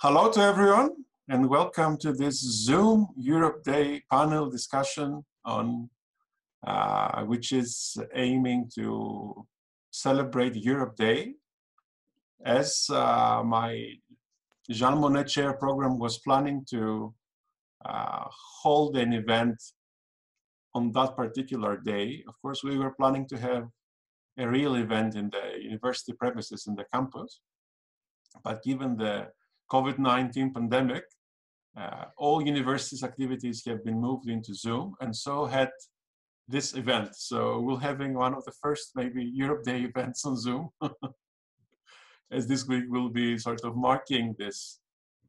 Hello to everyone and welcome to this Zoom Europe Day panel discussion on uh, which is aiming to celebrate Europe Day. As uh, my Jean Monnet Chair program was planning to uh, hold an event on that particular day, of course we were planning to have a real event in the university premises in the campus. But given the COVID-19 pandemic, uh, all universities activities have been moved into Zoom and so had this event. So we're having one of the first maybe Europe Day events on Zoom as this week will be sort of marking this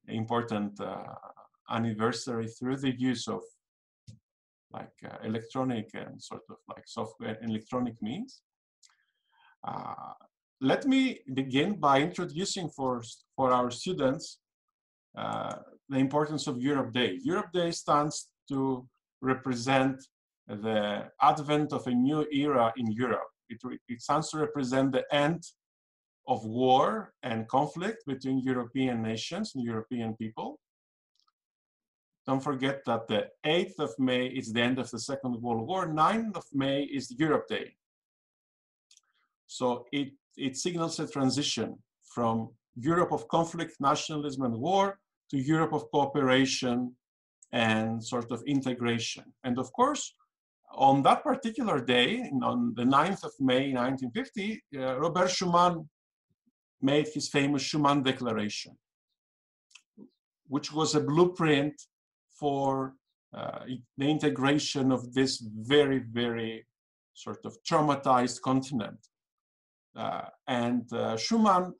important uh, anniversary through the use of like uh, electronic and sort of like software electronic means. Uh, let me begin by introducing for, for our students uh, the importance of Europe Day. Europe Day stands to represent the advent of a new era in Europe. It, it stands to represent the end of war and conflict between European nations and European people. Don't forget that the 8th of May is the end of the Second World War. 9th of May is Europe Day. So it, it signals a transition from Europe of conflict, nationalism, and war to Europe of cooperation and sort of integration. And of course, on that particular day, on the 9th of May 1950, uh, Robert Schuman made his famous Schuman Declaration, which was a blueprint for uh, the integration of this very, very sort of traumatized continent. Uh, and uh, Schuman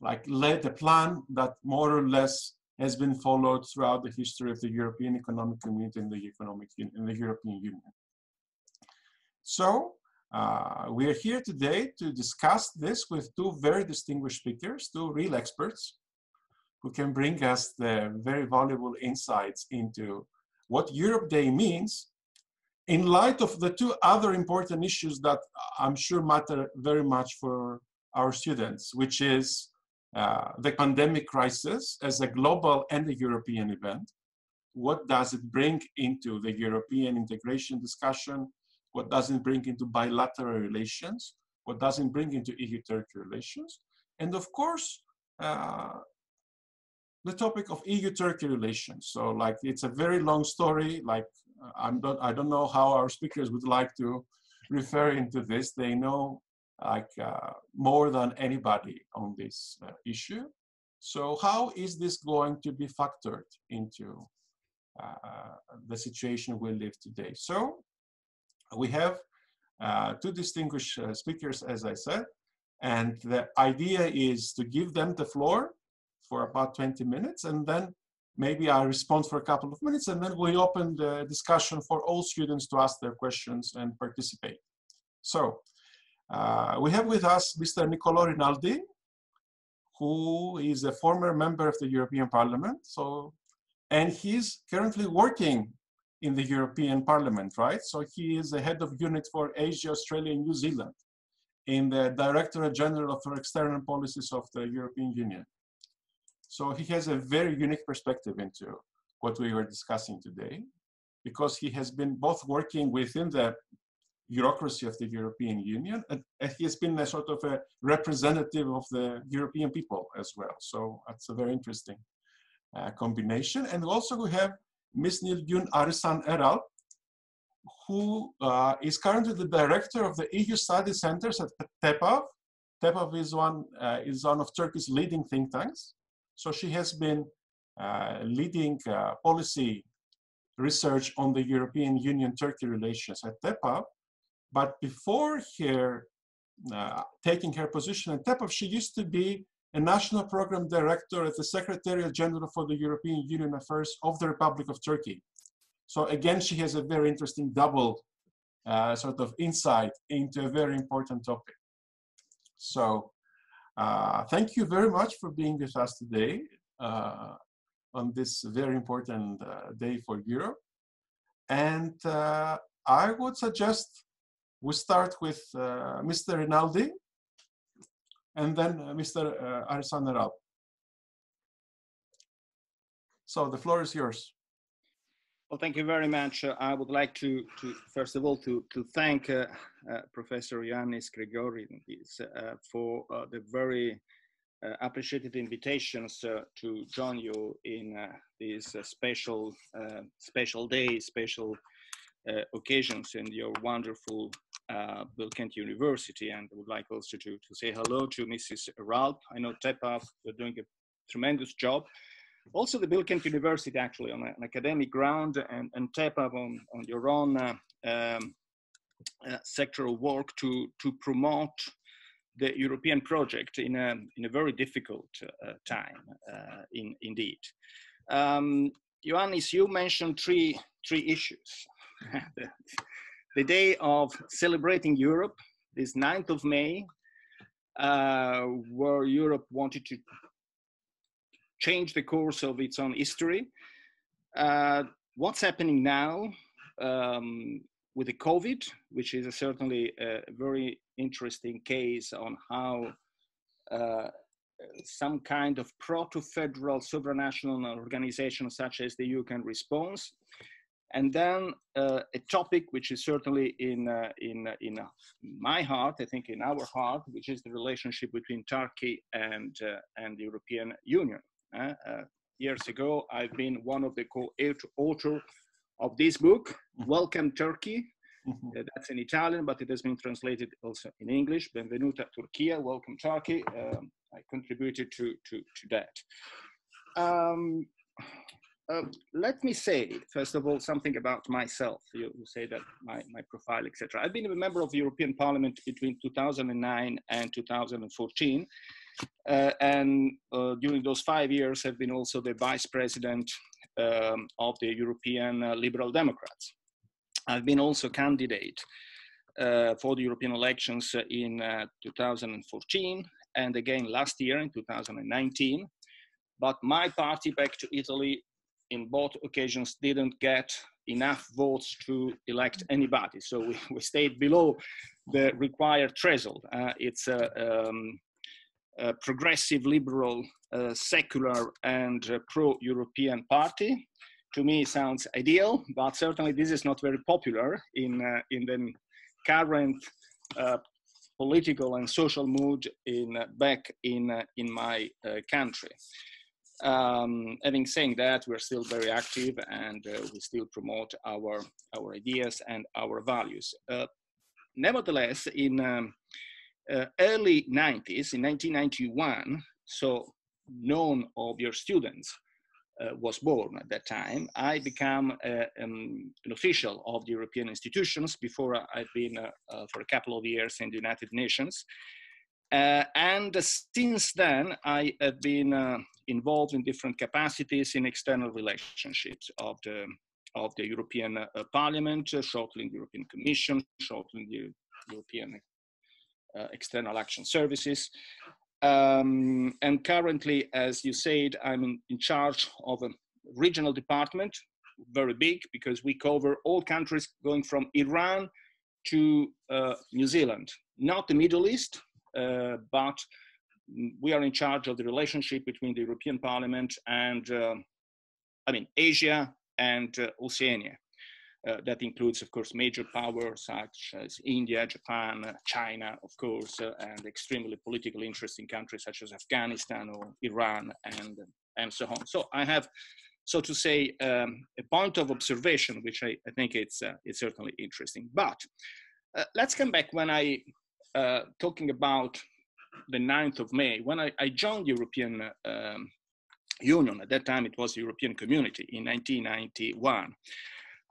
like led a plan that more or less has been followed throughout the history of the European Economic Community and the Economic in the European Union. So uh, we are here today to discuss this with two very distinguished speakers, two real experts who can bring us the very valuable insights into what Europe Day means in light of the two other important issues that I'm sure matter very much for our students, which is uh, the pandemic crisis as a global and a European event. What does it bring into the European integration discussion? What does it bring into bilateral relations? What does it bring into EU-Turkey relations? And of course, uh, the topic of EU-Turkey relations. So like, it's a very long story. Like, I'm don't, I don't know how our speakers would like to refer into this. They know like uh, more than anybody on this uh, issue. So how is this going to be factored into uh, the situation we live today? So we have uh, two distinguished uh, speakers, as I said, and the idea is to give them the floor for about 20 minutes and then maybe I respond for a couple of minutes and then we open the discussion for all students to ask their questions and participate. So uh, we have with us Mr. Niccolò Rinaldi, who is a former member of the European Parliament. So, and he's currently working in the European Parliament, right? So he is the head of unit for Asia, Australia, and New Zealand in the Directorate General for External Policies of the European Union. So he has a very unique perspective into what we were discussing today, because he has been both working within the bureaucracy of the European Union, and, he has been a sort of a representative of the European people as well. So that's a very interesting uh, combination. And also we have Ms. Nilgün Arisan Eralp, who uh, is currently the director of the EU Study Centers at TEPAV. TEPAV is one, uh, is one of Turkey's leading think tanks. So she has been uh, leading uh, policy research on the European Union-Turkey relations at TEPAV. But before her uh, taking her position at TEPAV, she used to be a national program director at the Secretariat General for the European Union Affairs of the Republic of Turkey. So again, she has a very interesting double uh, sort of insight into a very important topic. So uh, thank you very much for being with us today uh, on this very important uh, day for Europe. And uh, I would suggest we start with uh, Mr. Rinaldi and then uh, Mr. Uh, Eralp. So the floor is yours. Well, thank you very much. Uh, I would like to, to, first of all, to, to thank uh, uh, Professor Ioannis Grigoriadis uh, for uh, the very uh, appreciated invitations to join you in this special, special day, special occasions in your wonderful Bilkent University. And I would like also to, to say hello to Mrs. Eralp. I know TEPAV, you're doing a tremendous job also the Bilkent University actually on an academic ground and, and TEPAV on, on your own uh, um, uh, sectoral work to, to promote the European project in a, in a very difficult uh, time, uh, in, indeed. Um, Ioannis, you mentioned three, three issues. the, the, day of celebrating Europe, this 9th of May, uh, where Europe wanted to change the course of its own history. Uh, what's happening now um, with the COVID, which is a certainly a very interesting case on how uh, some kind of proto-federal supranational organization such as the EU can respond. And then uh, a topic which is certainly in, uh, in, uh, in my heart, I think in our heart, which is the relationship between Turkey and, uh, and the European Union. Uh, uh, years ago, I've been one of the co-author of this book, mm-hmm. Welcome Turkey. Mm-hmm. Uh, that's in Italian, but it has been translated also in English. Benvenuta Turchia, welcome Turkey. Um, I contributed to, to, to that. Um, uh, let me say, first of all, something about myself. You, you say that my, my profile, etc. I've been a member of the European Parliament between 2009 and 2014. Uh, and uh, during those five years have been also the vice president um, of the European uh, Liberal Democrats. I've been also candidate for the European elections in uh, 2014 and again last year in 2019. But my party back to Italy in both occasions didn't get enough votes to elect anybody. So we, we stayed below the required threshold. Uh, it's a, um, progressive, liberal, uh, secular, and uh, pro-European party. To me, sounds ideal, but certainly this is not very popular in in the current political and social mood in back in in my country. Um, having saying that, we're still very active and uh, we still promote our, our ideas and our values. Uh, nevertheless, in um, uh, early 90s, in 1991, so none of your students uh, was born at that time, I became uh, um, an official of the European institutions before I've been uh, uh, for a couple of years in the United Nations. Uh, and since then, I have been involved in different capacities in external relationships of the, of the European Parliament, shortly in the European Commission, shortly in the European external action services. Um, and currently, as you said, I'm in, in, charge of a regional department, very big because we cover all countries going from Iran to uh, New Zealand, not the Middle East, uh, but we are in charge of the relationship between the European Parliament and, uh, I mean, Asia and uh, Oceania. Uh, that includes, of course, major powers such as India, Japan, China, of course, uh, and extremely politically interesting countries such as Afghanistan or Iran and, and so on. So I have, so to say, um, a point of observation, which I, I think it's, uh, it's certainly interesting. But uh, let's come back when I, uh, talking about the 9th of May, when I, I joined the European um, Union, at that time it was the European Community in 1991.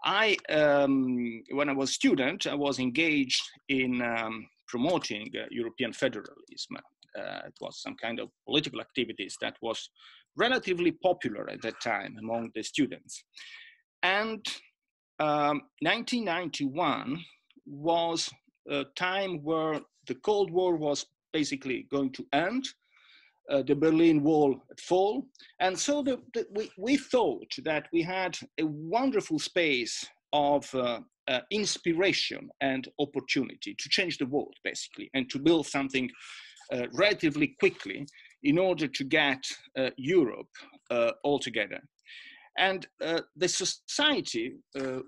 I, um, when I was student, I was engaged in um, promoting uh, European federalism. Uh, it was some kind of political activities that was relatively popular at that time among the students. And um, 1991 was a time where the Cold War was basically going to end uh, the Berlin Wall fall. And so the, the, we, we thought that we had a wonderful space of uh, uh, inspiration and opportunity to change the world, basically, and to build something uh, relatively quickly in order to get uh, Europe uh, all together. And the society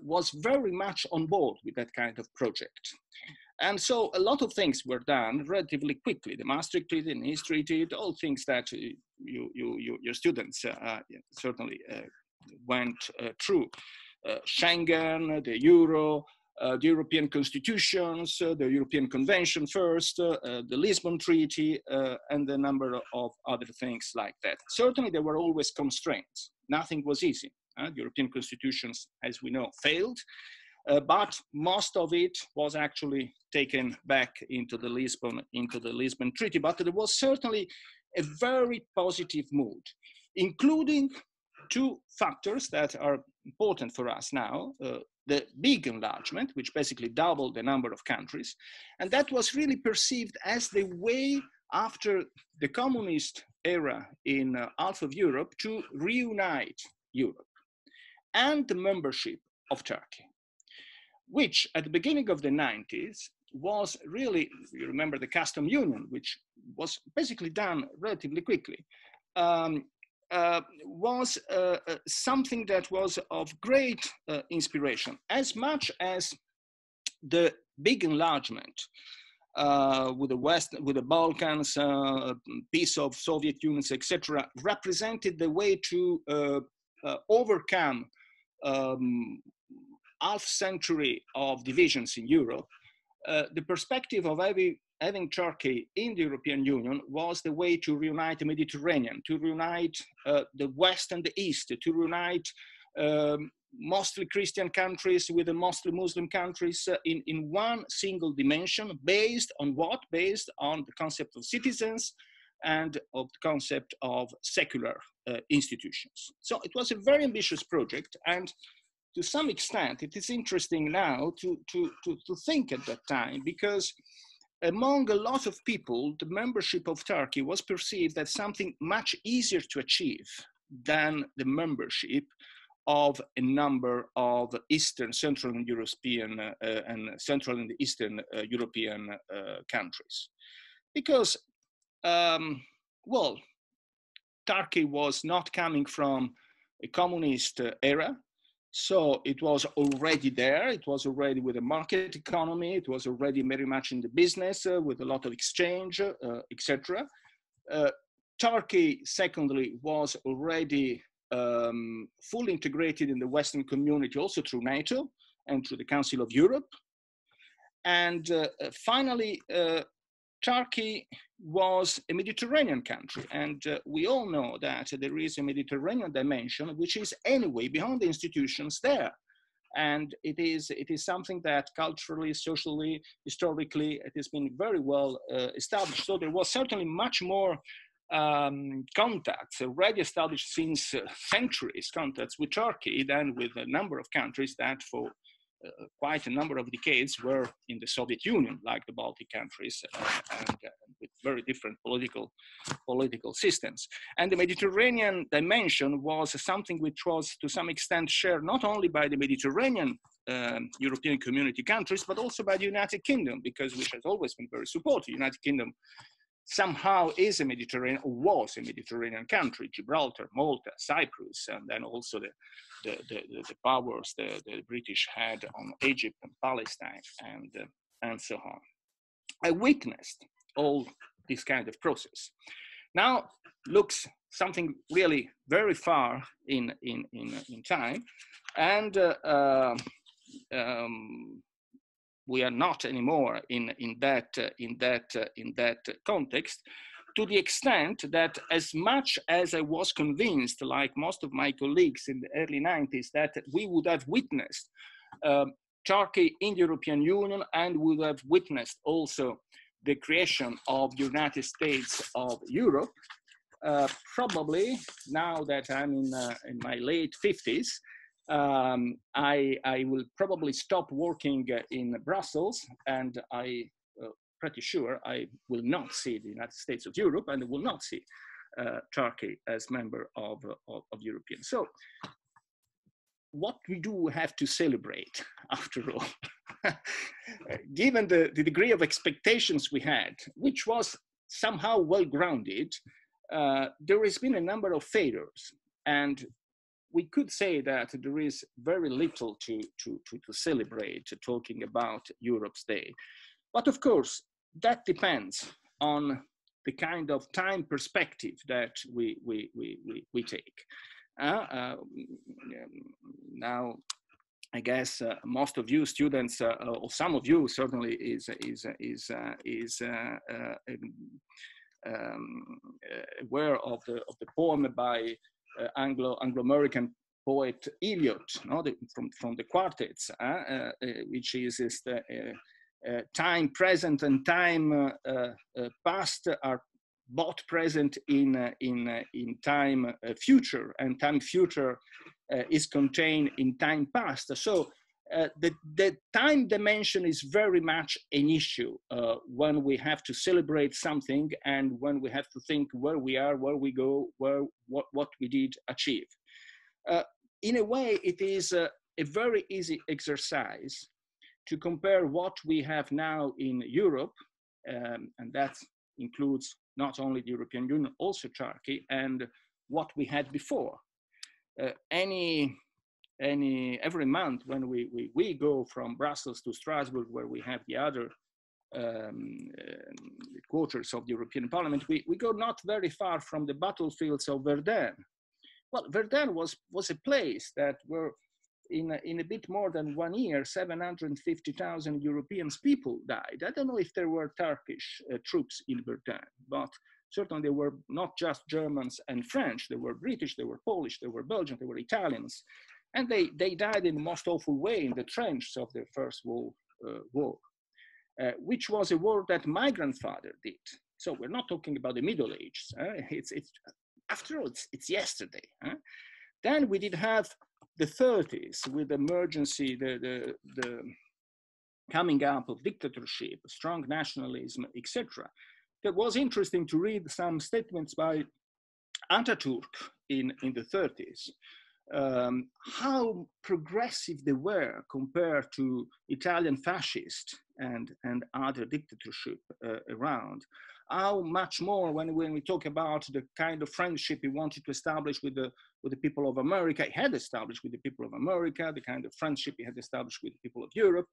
was very much on board with that kind of project. And so a lot of things were done relatively quickly. The Maastricht Treaty, the Nice Treaty, all things that uh, you, you, you your students uh, certainly uh, went uh, through. Schengen, the Euro, uh, the European constitutions, uh, the European Convention first, uh, the Lisbon Treaty, and a number of other things like that. Certainly, there were always constraints. Nothing was easy. the European constitutions, as we know, failed. Uh, but most of it was actually taken back into the Lisbon into the Lisbon Treaty. But there was certainly a very positive mood, including two factors that are important for us now: uh, the big enlargement, which basically doubled the number of countries, and that was really perceived as the way after the communist era in uh, half of Europe to reunite Europe and the membership of Turkey which at the beginning of the 90s was really, you remember the custom union, which was basically done relatively quickly, um, uh, was uh, uh, something that was of great uh, inspiration, as much as the big enlargement uh, with the West, with the Balkans, uh, peace of Soviet Union, etc., represented the way to overcome um, half century of divisions in Europe, uh, the perspective of having, having, Turkey in the European Union was the way to reunite the Mediterranean, to reunite uh, the West and the East, to reunite um, mostly Christian countries with the mostly Muslim countries uh, in, in one single dimension, based on what? Based on the concept of citizens and of the concept of secular uh, institutions. So it was a very ambitious project, and to some extent, it is interesting now to, to, to, to think at that time because among a lot of people, the membership of Turkey was perceived as something much easier to achieve than the membership of a number of Eastern, Central and European uh, and Central and Eastern uh, European uh, countries. Because, um, well, Turkey was not coming from a communist uh, era, so it was already there. It was already with a market economy. It was already very much in the business uh, with a lot of exchange, uh, etc. Uh, Turkey, secondly, was already um, fully integrated in the Western community, also through NATO and through the Council of Europe. And uh, finally, uh, Turkey was a Mediterranean country, and uh, we all know that there is a Mediterranean dimension, which is anyway behind the institutions there. And it is, it is something that culturally, socially, historically, it has been very well uh, established. So there was certainly much more um, contacts already established since uh, centuries, contacts with Turkey than with a number of countries that for quite a number of decades were in the Soviet Union, like the Baltic countries, uh, and, uh, with very different political political systems. And the Mediterranean dimension was something which was to some extent shared not only by the Mediterranean um, European community countries, but also by the United Kingdom, because which has always been very supportive. United Kingdom somehow is a Mediterranean, or was a Mediterranean country, Gibraltar, Malta, Cyprus, and then also the, the, the, the powers the, the British had on Egypt and Palestine and, uh, and so on. I witnessed all this kind of process. Now looks something really very far in, in, in, in time, and uh, uh, um, we are not anymore in, in that, uh, in, that, uh, in that context to the extent that as much as I was convinced, like most of my colleagues in the early 90s, that we would have witnessed uh, Turkey in the European Union and would have witnessed also the creation of the United States of Europe, uh, probably now that I'm in, uh, in my late 50s, um, I, I will probably stop working in Brussels and I uh, pretty sure I will not see the United States of Europe and will not see uh, Turkey as member of, of, of European. So what we do have to celebrate after all, given the, the degree of expectations we had, which was somehow well grounded, uh, there has been a number of failures. And we could say that there is very little to, to, to, to celebrate talking about Europe's Day. But of course, that depends on the kind of time perspective that we, we, we, we, we take. Uh, uh, now, I guess uh, most of you students, uh, or some of you certainly, is is is uh, is uh, um, aware of the of the poem by Uh, Anglo Anglo American poet Eliot, no, the, from from the quartets, eh, eh, eh, which is, is the uh, time present and time uh, uh, uh, past are both present in uh, in in time future, and time future is contained in time past. So. Uh, the, the time dimension is very much an issue uh, when we have to celebrate something and when we have to think where we are, where we go, where what, what we did achieve. Uh, in a way, it is a very easy exercise to compare what we have now in Europe, um, and that includes not only the European Union, also Turkey, and what we had before. Uh, any, any, every month when we, we, we go from Brussels to Strasbourg, where we have the other um, uh, quarters of the European Parliament, we, we go not very far from the battlefields of Verdun. Well, Verdun was, was a place that were in a, in a bit more than one year, 750,000 Europeans people died. I don't know if there were Turkish uh, troops in Verdun, but certainly there were not just Germans and French, there were British, there were Polish, there were Belgian, there were Italians. And they, they died in the most awful way in the trenches of the First World uh, War, uh, which was a war that my grandfather did. So we're not talking about the Middle Ages. It's, it's, after all, it's, it's yesterday. Then we did have the 30s with emergency, the, the, the coming up of dictatorship, strong nationalism, etc. It was interesting to read some statements by Ataturk in, in the 30s, um, how progressive they were compared to Italian fascists and, and other dictatorship uh, around how much more when, when we talk about the kind of friendship he wanted to establish with the, with the people of America, he had established with the people of America, the kind of friendship he had established with the people of Europe.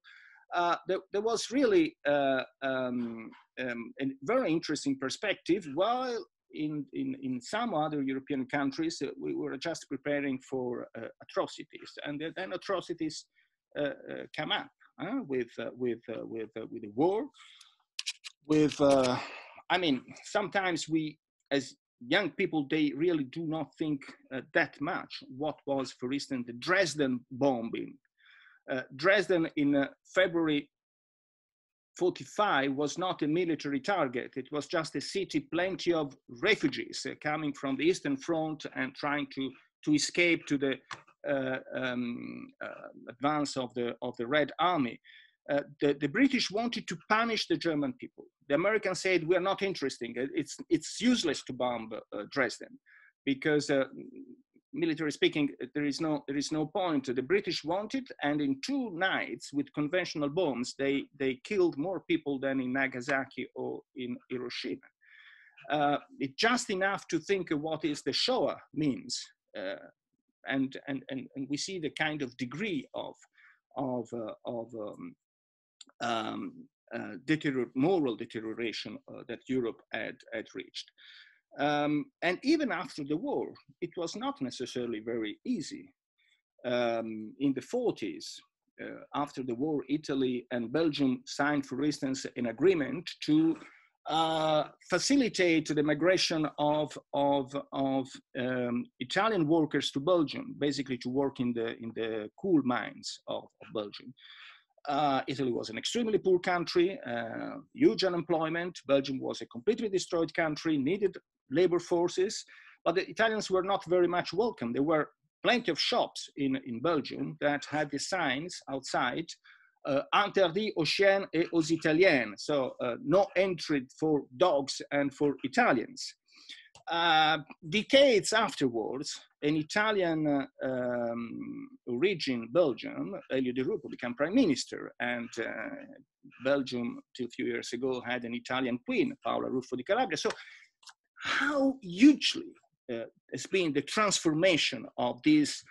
Uh, there, there, was really uh, um, um, a very interesting perspective, while in, in, in some other European countries, uh, we were just preparing for uh, atrocities. And then atrocities uh, uh, come up with, with, with, with the war, with I mean, sometimes we, as young people, they really do not think uh, that much. What was, for instance, the Dresden bombing? Uh, Dresden in uh, February 45 was not a military target. It was just a city, plenty of refugees uh, coming from the Eastern Front and trying to, to escape to the uh, um, uh, advance of the, of the Red Army. Uh, the, the, British wanted to punish the German people. The Americans said, we are not interested. It's, it's useless to bomb uh, Dresden because uh, military speaking, there is, no, there is no point. The British wanted, and in two nights with conventional bombs, they, they killed more people than in Nagasaki or in Hiroshima. Uh, it's just enough to think of what is the Shoah means. Uh, and, and, and, and we see the kind of degree of, of, uh, of um, um, uh, deterior moral deterioration uh, that Europe had, had reached. Um, and even after the war, it was not necessarily very easy. Um, in the 40s, uh, after the war, Italy and Belgium signed, for instance, an agreement to uh, facilitate the migration of, of, of um, Italian workers to Belgium, basically to work in the, in the coal mines of, of Belgium. Uh, Italy was an extremely poor country, uh, huge unemployment. Belgium was a completely destroyed country, needed labor forces, but the Italians were not very much welcome. There were plenty of shops in, in Belgium that had the signs outside uh, interdit aux chiens et aux Italiens, so uh, no entry for dogs and for Italians. Uh, decades afterwards, an Italian uh, um, origin Belgian, Elio Di Rupo, became prime minister, and uh, Belgium, till a few years ago, had an Italian queen, Paola Ruffo di Calabria. So, how hugely uh, has been the transformation of this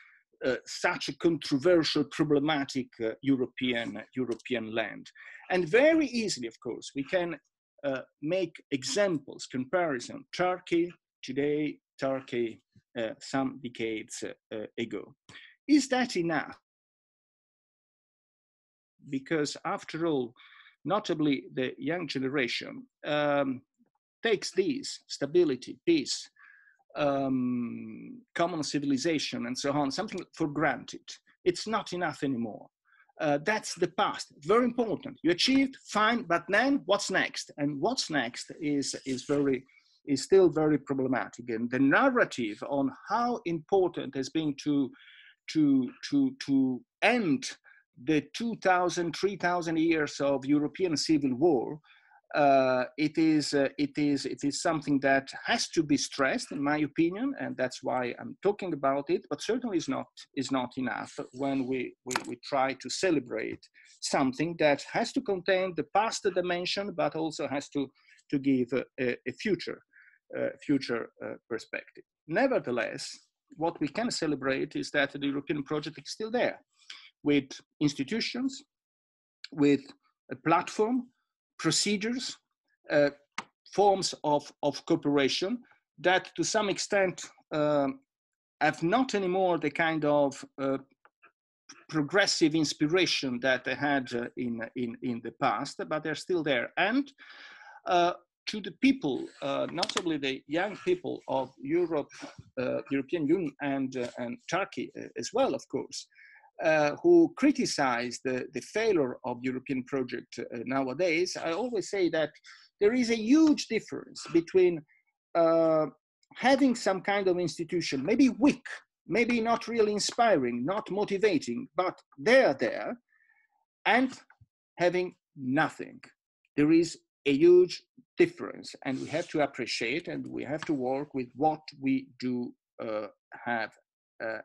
uh, such a controversial, problematic uh, European, European land. And very easily, of course, we can uh, make examples, comparison, Turkey today, Turkey uh, some decades uh, ago. Is that enough? Because after all, notably the young generation um, takes these stability, peace, um, common civilization, and so on, something for granted. It's not enough anymore. Uh, that's the past. Very important. You achieved, fine, but then what's next? And what's next is is very is still very problematic. And the narrative on how important has been to to to to end the 2,000, 3,000 years of European civil war uh, it is uh, it is it is something that has to be stressed in my opinion and that's why i'm talking about it but certainly is not is not enough when we, we we try to celebrate something that has to contain the past dimension but also has to to give a, a future uh, future perspective. Nevertheless what we can celebrate is that the european project is still there with institutions with a platform procedures, uh, forms of, of cooperation that to some extent uh, have not anymore the kind of uh, progressive inspiration that they had uh, in, in, in the past, but they're still there. And uh, to the people, uh, notably the young people of Europe, European Union and, and Turkey as well, of course, uh, who criticize the, the failure of European project uh, nowadays, I always say that there is a huge difference between uh, having some kind of institution, maybe weak, maybe not really inspiring, not motivating, but they're there, and having nothing. There is a huge difference, and we have to appreciate and we have to work with what we do uh, have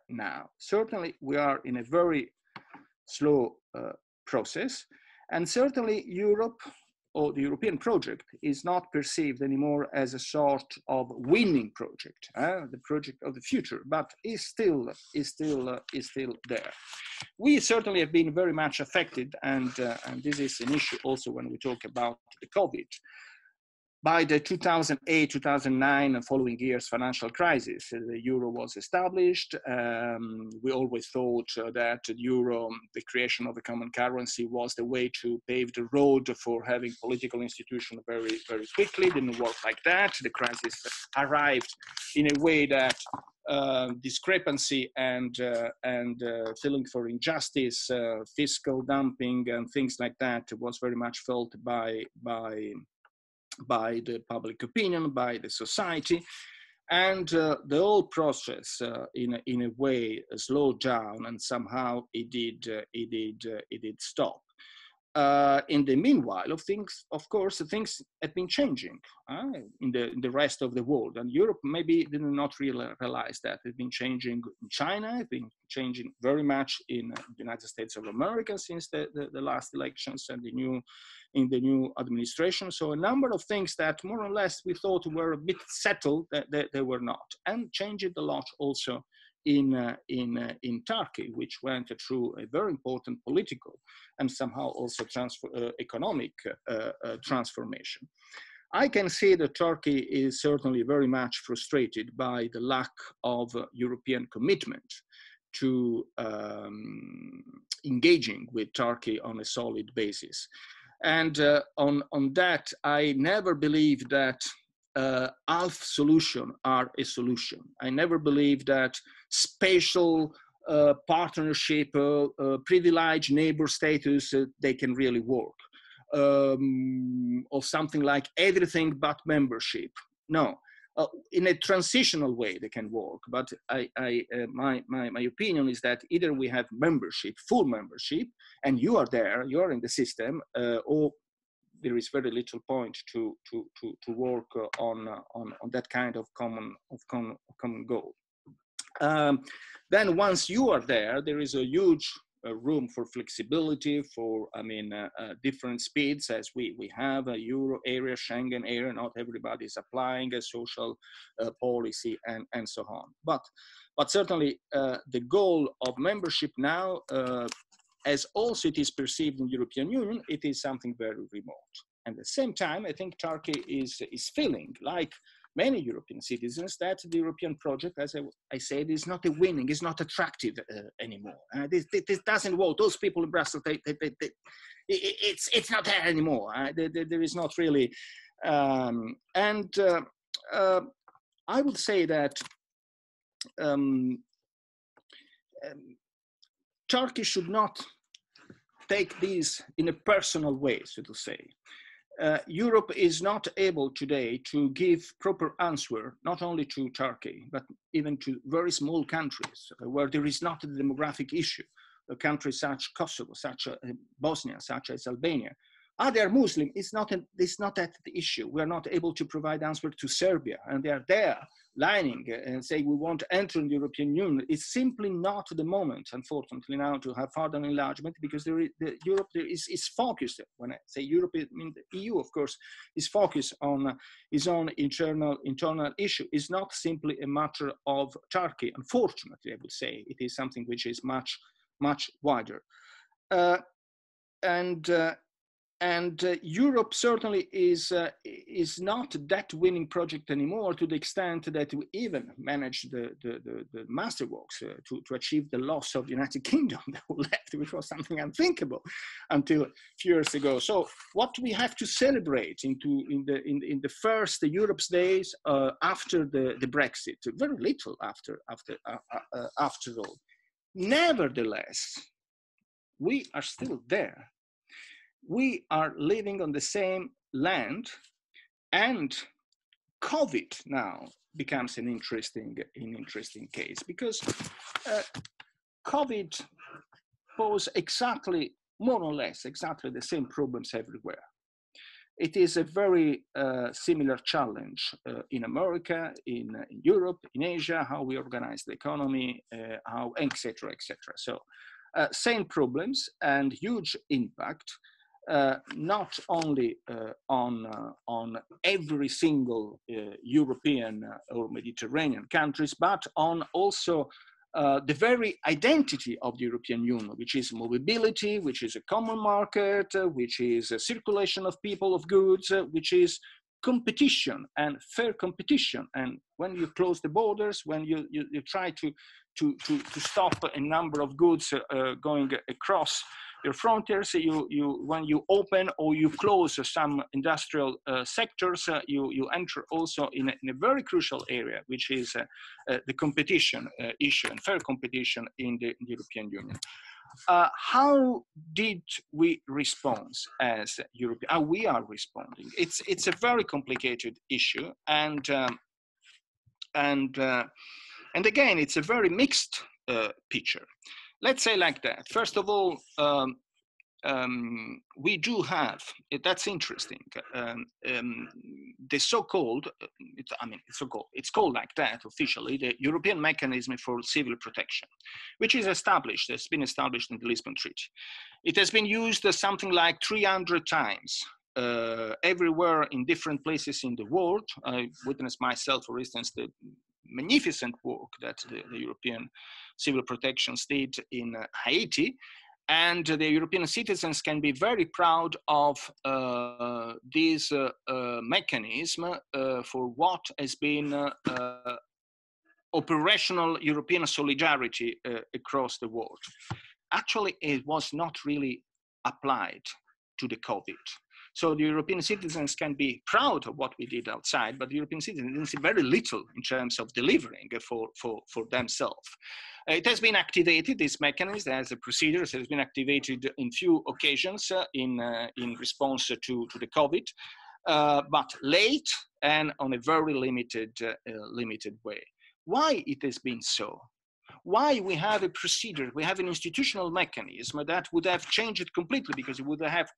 now. Certainly, we are in a very slow uh, process, and certainly Europe or the European project is not perceived anymore as a sort of winning project, uh, the project of the future, but is still is still uh, is still there. We certainly have been very much affected, and uh, and this is an issue also when we talk about the COVID by the 2008 2009 and following years financial crisis uh, the euro was established. Um, we always thought uh, that the euro the creation of a common currency was the way to pave the road for having political institutions very very quickly. Didn't work like that. The crisis arrived in a way that uh, discrepancy and uh, and uh, feeling for injustice, uh, fiscal dumping, and things like that was very much felt by by by the public opinion, by the society. And uh, the whole process, uh, in, a, in a way, slowed down, and somehow it did, uh, it did, uh, it did stop. Uh, in the meanwhile of things, of course, things have been changing uh, in, the, in the rest of the world. And Europe maybe did not really realize that. It's been changing in China, it's been changing very much in the United States of America since the, the, the, last elections and the new, in the new administration. So a number of things that more or less we thought were a bit settled, that they, they were not. And changed a lot also in, uh, in, uh, in Turkey, which went through a very important political and somehow also transfer, uh, economic transformation. I can say that Turkey is certainly very much frustrated by the lack of European commitment to um, engaging with Turkey on a solid basis. And uh, on, on that, I never believed that uh, half solution are a solution. I never believe that spatial uh, partnership, uh, uh, privileged neighbor status, uh, they can really work. Um, or something like everything but membership. No, uh, in a transitional way they can work. But I, I, uh, my, my, my opinion is that either we have membership, full membership, and you are there, you are in the system, or there is very little point to to to, to work on, on on that kind of common of common, common goal. Um, then once you are there, there is a huge room for flexibility, for I mean uh, uh, different speeds as we we have a Euro area, Schengen area. Not everybody is applying a social uh, policy and and so on. But but certainly the goal of membership now as also it is perceived in European Union, it is something very remote. And at the same time, I think Turkey is, is feeling like many European citizens that the European project, as I, I said, is not a winning, is not attractive uh, anymore. Uh, this, this, doesn't work. Those people in Brussels, they, they, they, it's, it's not there anymore. Uh, there, there is not really. Um, and uh, uh, I would say that um, um, Turkey should not take these in a personal way, so to say. Uh, Europe is not able today to give proper answer, not only to Turkey, but even to very small countries uh, where there is not a demographic issue. A country such Kosovo, such as uh, Bosnia, such as Albania, are they're Muslim? It's not, it's not that the issue. We're not able to provide answer to Serbia, and they are there lining and say we want to enter the European Union. It's simply not the moment, unfortunately, now to have further enlargement because there is, the Europe there is, is focused. When I say Europe, I mean the EU, of course, is focused on its own internal internal issue. It's not simply a matter of Turkey. Unfortunately, I would say it is something which is much much wider. Uh, and uh, and uh, Europe certainly is uh, is not that winning project anymore to the extent that we even managed the the, the, the masterworks uh, to, to achieve the loss of the United Kingdom that left, which was something unthinkable until a few years ago. So what we have to celebrate into in the in, in the first Europe's days uh, after the, the Brexit, very little after after uh, uh, after all. Nevertheless, we are still there we are living on the same land and covid now becomes an interesting an interesting case because uh, covid poses exactly more or less exactly the same problems everywhere it is a very uh, similar challenge uh, in America, in, in, Europe, in Asia, how we organize the economy, uh, how, etc., etc. So, uh, same problems and huge impact uh, not only uh, on, uh, on every single uh, European uh, or Mediterranean countries, but on also the very identity of the European Union, which is mobility, which is a common market, which is a circulation of people, of goods, which is competition and fair competition. And when you close the borders, when you, you, you try to, to, to, to, stop a number of goods going across your frontiers, you, you, when you open or you close some industrial uh, sectors, uh, you, you enter also in a, in a, very crucial area, which is uh, uh the competition uh, issue and fair competition in the, in the European Union. Uh, how did we respond as Europe? How we are responding? It's it's a very complicated issue, and um, and and again, it's a very mixed picture let's say like that. First of all, um, um, we do have, that's interesting, um, um, the so-called, I mean, it's so-called, it's called like that officially, the European Mechanism for Civil Protection, which is established, has been established in the Lisbon Treaty. It has been used something like 300 times uh, everywhere in different places in the world. I witnessed myself, for instance, the magnificent work that the, the European civil protection state in uh, Haiti. And the European citizens can be very proud of uh, this uh, uh mechanism uh, for what has been uh, operational European solidarity across the world. Actually, it was not really applied to the COVID. So the European citizens can be proud of what we did outside, but the European citizens see very little in terms of delivering for, for, for themselves. It has been activated, this mechanism as a procedure, it has been activated in few occasions uh, in, uh, in response to, to the COVID, uh, but late and on a very limited, uh, limited way. Why it has been so? why we have a procedure, we have an institutional mechanism that would have changed it completely because it would have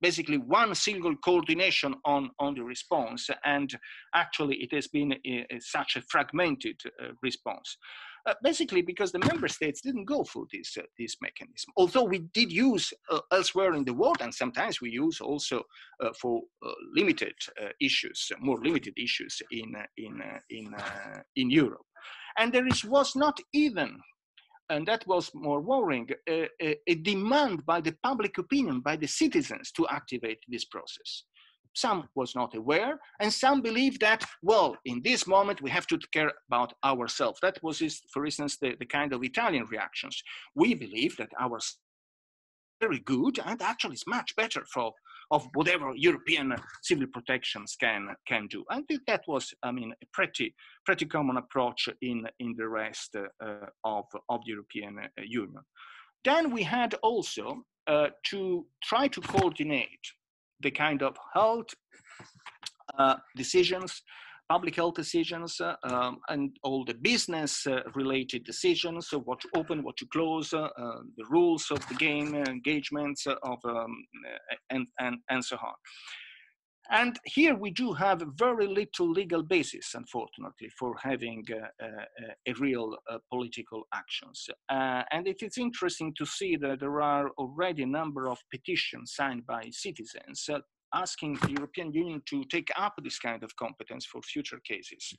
basically one single coordination on, on the response. And actually, it has been a, a, such a fragmented uh, response. uh, basically because the member states didn't go for this, uh, this mechanism. Although we did use uh, elsewhere in the world, and sometimes we use also uh, for uh, limited issues, more limited issues in, in, in, in Europe. And there is, was not even and that was more worrying, a, a, a, demand by the public opinion, by the citizens to activate this process. Some was not aware, and some believed that, well, in this moment, we have to care about ourselves. That was, for instance, the, the kind of Italian reactions. We believe that our very good and actually it's much better for of whatever European civil protections can can do. I think that was, I mean, a pretty pretty common approach in in the rest uh, of of the European uh, Union. Then we had also uh, to try to coordinate the kind of health decisions, public health decisions, uh, um, and all the business uh, related decisions, so what to open, what to close, uh, uh, the rules of the game, engagements of, um, and, and, and so on. And here we do have very little legal basis, unfortunately, for having uh, uh, a real uh, political actions. and it is interesting to see that there are already a number of petitions signed by citizens asking the European Union to take up this kind of competence for future cases.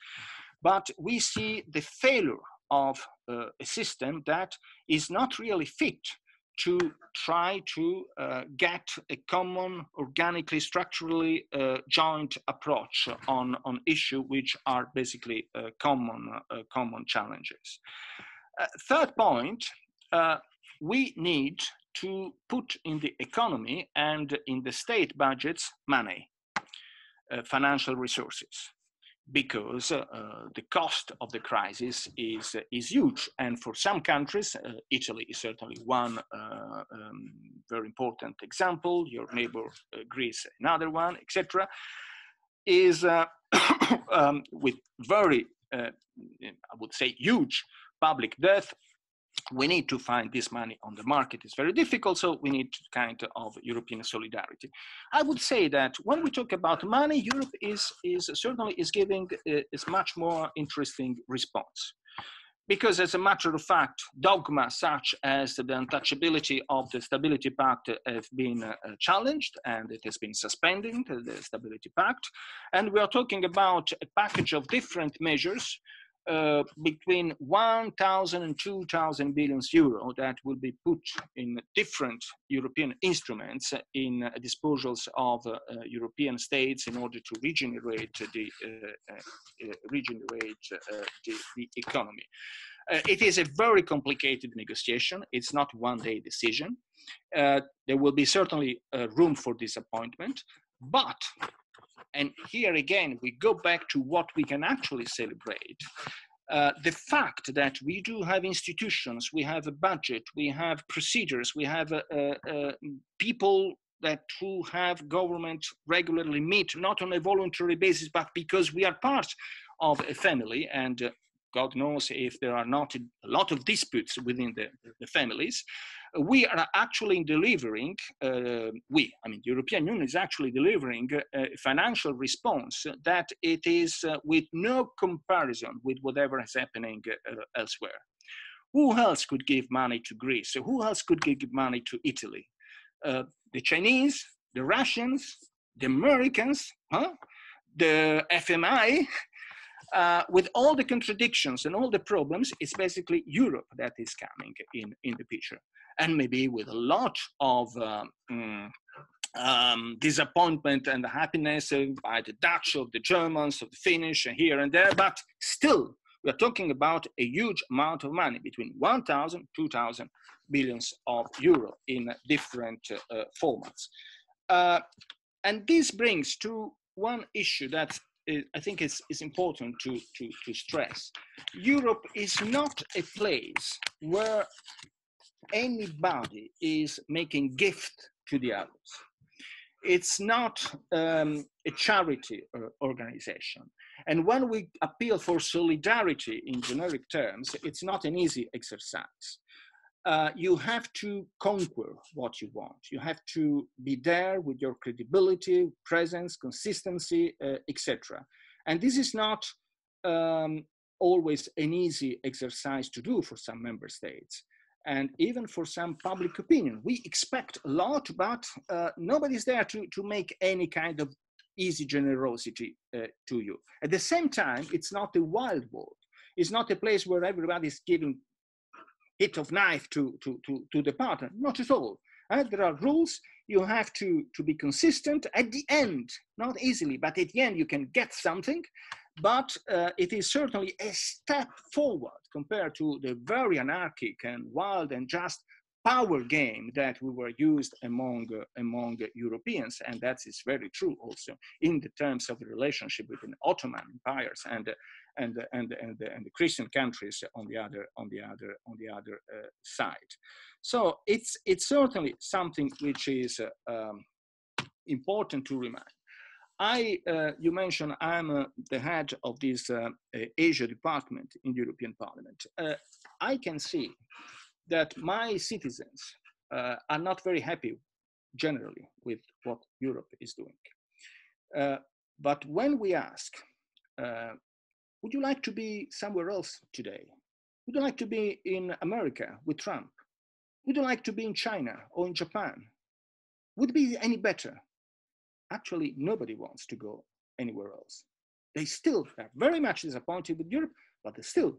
But we see the failure of uh, a system that is not really fit to try to uh, get a common, organically, structurally uh, joint approach on, on issues which are basically uh, common, uh, common challenges. Uh, third point, we need to put in the economy and in the state budgets money, financial resources because uh, the cost of the crisis is, uh, is huge. And for some countries, uh, Italy is certainly one uh, um, very important example, your neighbor uh, Greece another one, etc., is uh, um, with very, I would say, huge public debt we need to find this money on the market. It's very difficult, so we need kind of European solidarity. I would say that when we talk about money, Europe is, is certainly is giving a, is much more interesting response. Because as a matter of fact, dogma such as the untouchability of the Stability Pact have been uh, challenged and it has been suspended, the Stability Pact. And we are talking about a package of different measures uh, between 1,000 and 2,000 billions euro that will be put in different European instruments in uh, disposals of uh, European states in order to regenerate the, uh, uh, regenerate the, the, economy. it is a very complicated negotiation. It's not one day decision. there will be certainly room for disappointment, but and here again, we go back to what we can actually celebrate. Uh, the fact that we do have institutions, we have a budget, we have procedures, we have uh, uh, people that who have government regularly meet, not on a voluntary basis, but because we are part of a family and uh, God knows if there are not a lot of disputes within the, the families we are actually delivering, uh, we, I mean, the European Union is actually delivering a financial response that it is uh, with no comparison with whatever is happening uh, elsewhere. Who else could give money to Greece? So who else could give money to Italy? Uh, the Chinese, the Russians, the Americans, huh? the FMI, uh, with all the contradictions and all the problems, it's basically Europe that is coming in, in the picture and maybe with a lot of um, mm, um, disappointment and happiness by the Dutch, of the Germans, of the Finnish, and here and there, but still, we're talking about a huge amount of money between 1,000, 2,000 billions of euro in different uh, formats. Uh, and this brings to one issue that I think is, is important to, to, to stress. Europe is not a place where anybody is making gift to the others. It's not um, a charity organization. And when we appeal for solidarity in generic terms, it's not an easy exercise. Uh, you have to conquer what you want. You have to be there with your credibility, presence, consistency, uh, etc. And this is not um, always an easy exercise to do for some member states and even for some public opinion. We expect a lot, but uh, nobody's there to, to make any kind of easy generosity uh, to you. At the same time, it's not a wild world. It's not a place where everybody's giving hit of knife to, to, to, to the partner. Not at all. Uh, there are rules. You have to, to be consistent. At the end, not easily, but at the end, you can get something but uh, it is certainly a step forward compared to the very anarchic and wild and just power game that we were used among uh, among Europeans, and that is very true also in the terms of the relationship between Ottoman empires and uh, and and and, and the Christian countries on the other on the other on the other uh, side. So it's it's certainly something which is um, important to remind. I, uh, you mentioned I'm uh, the head of this uh, Asia department in the European Parliament. Uh, I can see that my citizens uh, are not very happy generally with what Europe is doing. Uh, but when we ask, would you like to be somewhere else today? Would you like to be in America with Trump? Would you like to be in China or in Japan? Would it be any better? Actually nobody wants to go anywhere else. They still are very much disappointed with Europe, but they still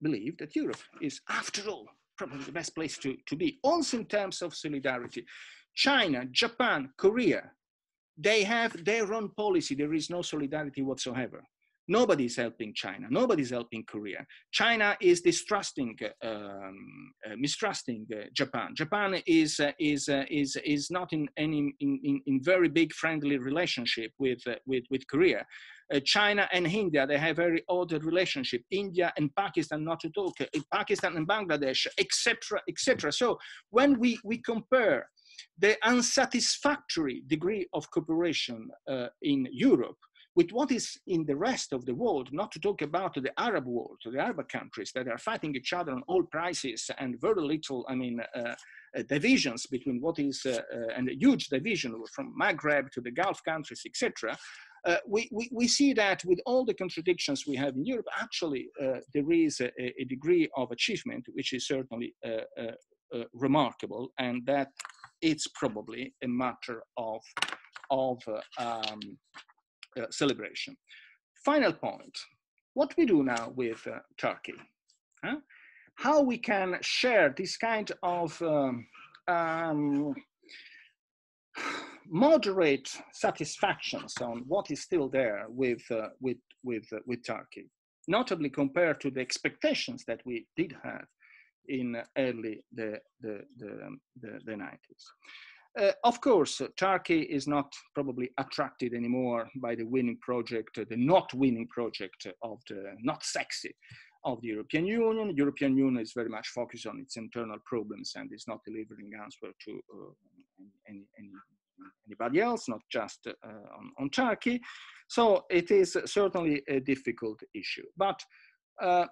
believe that Europe is, after all, probably the best place to, to be, also in terms of solidarity. China, Japan, Korea, they have their own policy. There is no solidarity whatsoever. Nobody's helping China. Nobody's helping Korea. China is distrusting, um, uh, mistrusting uh, Japan. Japan is uh, is uh, is is not in any in, in, in, very big friendly relationship with uh, with with Korea. Uh, China and India they have very odd relationship. India and Pakistan not to talk. Pakistan and Bangladesh, etc. etc. So when we we compare the unsatisfactory degree of cooperation in Europe with what is in the rest of the world, not to talk about the Arab world, the Arab countries that are fighting each other on all prices and very little, I mean, uh, uh, divisions between what is, uh, uh and a huge division from Maghreb to the Gulf countries, etc. Uh, we, we, we, see that with all the contradictions we have in Europe, actually uh, there is a, a, degree of achievement which is certainly remarkable, and that it's probably a matter of, of um, uh, celebration. Final point, what we do now with uh, Turkey, huh? how we can share this kind of um, um, moderate satisfactions on what is still there with, uh, with, with, uh, with Turkey, notably compared to the expectations that we did have in early the, the, the, the, the 90s. Uh, of course, uh, Turkey is not probably attracted anymore by the winning project, uh, the not winning project of the not sexy of the European Union. The European Union is very much focused on its internal problems and is not delivering answer to uh, any, any, anybody else, not just uh, on, on, Turkey. So it is certainly a difficult issue. But uh,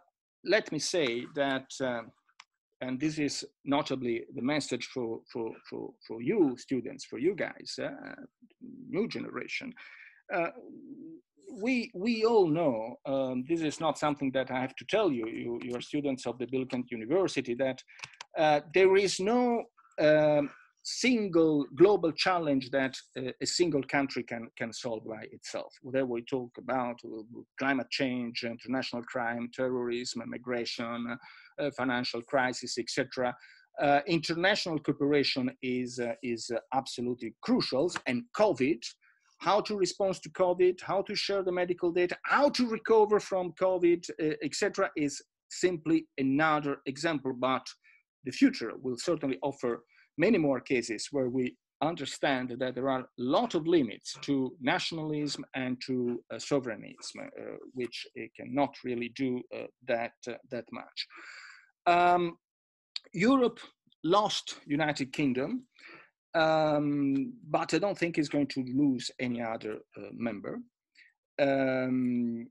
let me say that and this is notably the message for, for, for, for you students, for you guys, uh, new generation. Uh, we, we all know, um, this is not something that I have to tell you, you, you are students of the Bilkent University, that uh, there is no um, single global challenge that uh, a single country can, can solve by itself. Whatever we talk about, uh, climate change, international crime, terrorism, migration, uh, financial crisis, etc. Uh, international cooperation is, uh, is absolutely crucial, and COVID how to respond to COVID, how to share the medical data, how to recover from COVID, uh, etc., is simply another example. But the future will certainly offer many more cases where we understand that there are a lot of limits to nationalism and to uh, uh, which cannot really do that, that much. Um, Europe lost United Kingdom, um, but I don't think it's going to lose any other uh, member. Um,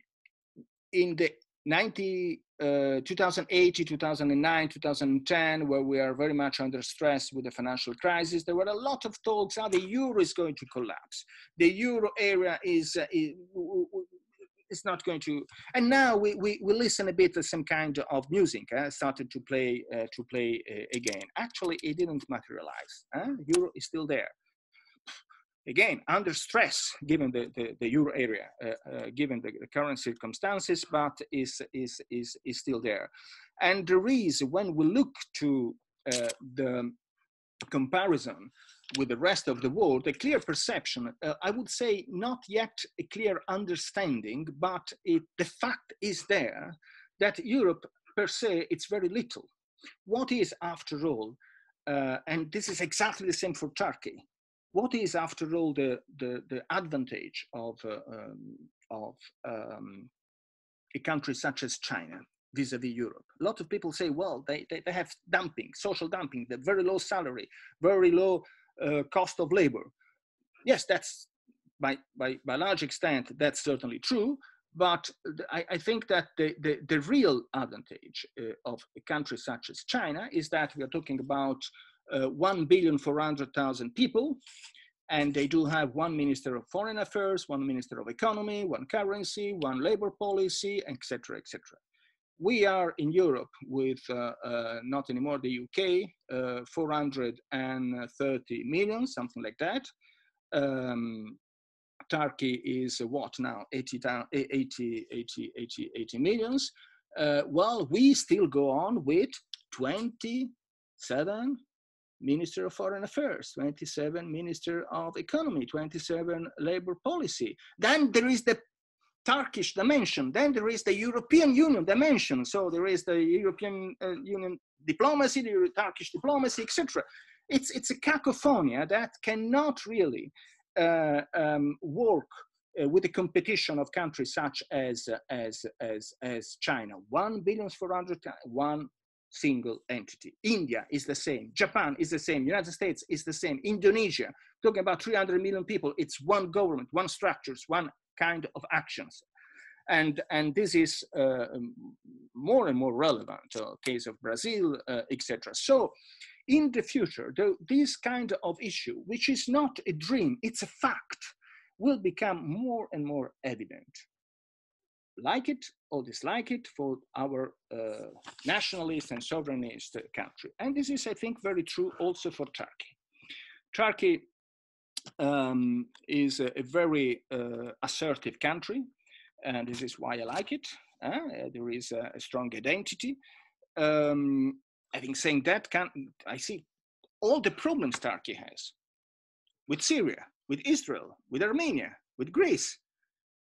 in the 90, uh, 2008, 2009, 2010, where we are very much under stress with the financial crisis, there were a lot of talks how the euro is going to collapse. The euro area is, uh, is it's not going to. And now we, we, we listen a bit to some kind of music. Uh, started to play uh, to play uh, again. Actually, it didn't materialize. Uh, euro is still there. Again, under stress, given the, the, the euro area, uh, uh, given the, the, current circumstances, but is, is, is, is still there. And there is, when we look to the comparison with the rest of the world, a clear perception, uh, I would say not yet a clear understanding, but it, the fact is there that Europe per se, it's very little. What is, after all, uh, and this is exactly the same for Turkey, what is, after all, the, the, the advantage of, uh, um, of um, a country such as China? vis-a-vis Europe. A lot of people say, well, they, they, they have dumping, social dumping, the very low salary, very low uh, cost of labor. Yes, that's by, by, by large extent, that's certainly true. But I, I think that the, the, the real advantage uh, of a country such as China is that we are talking about uh, 1 billion 400,000 people, and they do have one minister of foreign affairs, one minister of economy, one currency, one labor policy, etc., etc we are in Europe with uh, uh, not anymore the UK, uh, 430 million, something like that. Um, Turkey is what now? 80, 80, 80, 80, 80 millions. Uh, well, we still go on with 27 Minister of Foreign Affairs, 27 Minister of Economy, 27 Labor Policy. Then there is the Turkish dimension. Then there is the European Union dimension. So there is the European uh, Union diplomacy, the Turkish diplomacy, etc. It's, it's a cacophonia that cannot really uh, um, work uh, with the competition of countries such as, as, as, as China. One billion four hundred, one single entity. India is the same. Japan is the same. United States is the same. Indonesia, talking about 300 million people, it's one government, one structures, one kind of actions. And, and this is uh, more and more relevant, uh, case of Brazil, uh, etc. So in the future, the, this kind of issue, which is not a dream, it's a fact, will become more and more evident. Like it or dislike it for our uh, nationalist and sovereignist country. And this is, I think, very true also for Turkey. Turkey um, is a, a very uh, assertive country, and this is why I like it. Uh, there is a, a strong identity. Um, having saying that, can, I see all the problems Turkey has with Syria, with Israel, with Armenia, with Greece,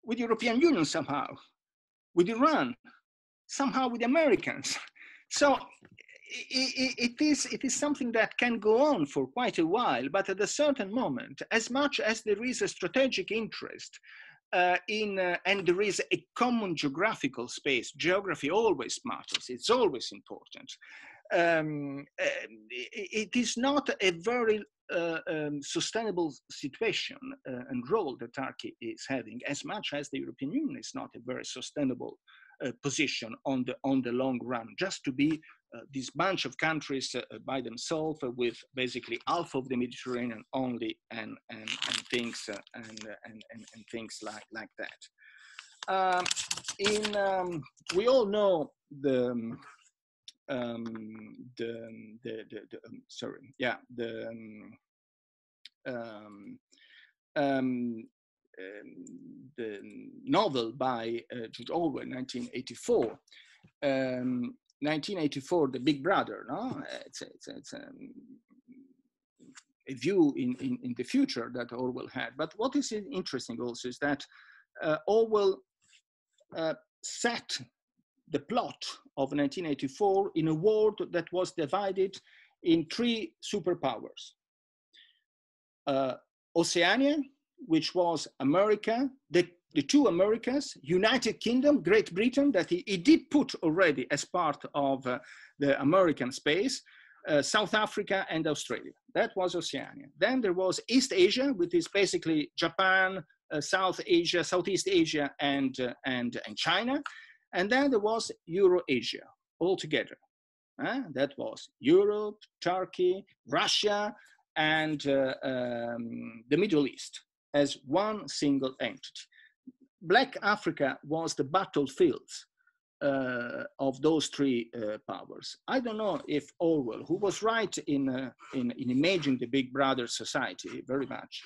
with European Union somehow, with Iran, somehow with Americans. So it, is it is something that can go on for quite a while, but at a certain moment, as much as there is a strategic interest uh, in uh, and there is a common geographical space, geography always matters. It's always important. Um, uh, it, is not a very um, sustainable situation uh, and role that Turkey is having, as much as the European Union is not a very sustainable uh, position on the on the long run. Just to be uh, this bunch of countries uh, by themselves with basically half of the Mediterranean only and, and, and things and, and, and, and, things like, like that. Um, in, um, we all know the, um, um the, the, the, the um, sorry, yeah, the, um, um, the novel by uh, George Orwell, 1984. Um, 1984, The Big Brother, no? It's, it's, it's um, a view in, in, in, the future that Orwell had. But what is interesting also is that uh, Orwell uh, set the plot of 1984 in a world that was divided in three superpowers. Uh, Oceania, which was America, the the two Americas, United Kingdom, Great Britain, that he, he did put already as part of uh, the American space, uh, South Africa and Australia. That was Oceania. Then there was East Asia, which is basically Japan, uh, South Asia, Southeast Asia, and, uh, and, and China. And then there was Eurasia altogether. Uh, that was Europe, Turkey, Russia, and uh, um, the Middle East as one single entity Black Africa was the battlefields uh, of those three uh, powers. I don't know if Orwell, who was right in, uh, in, in, imagining the Big Brother society very much,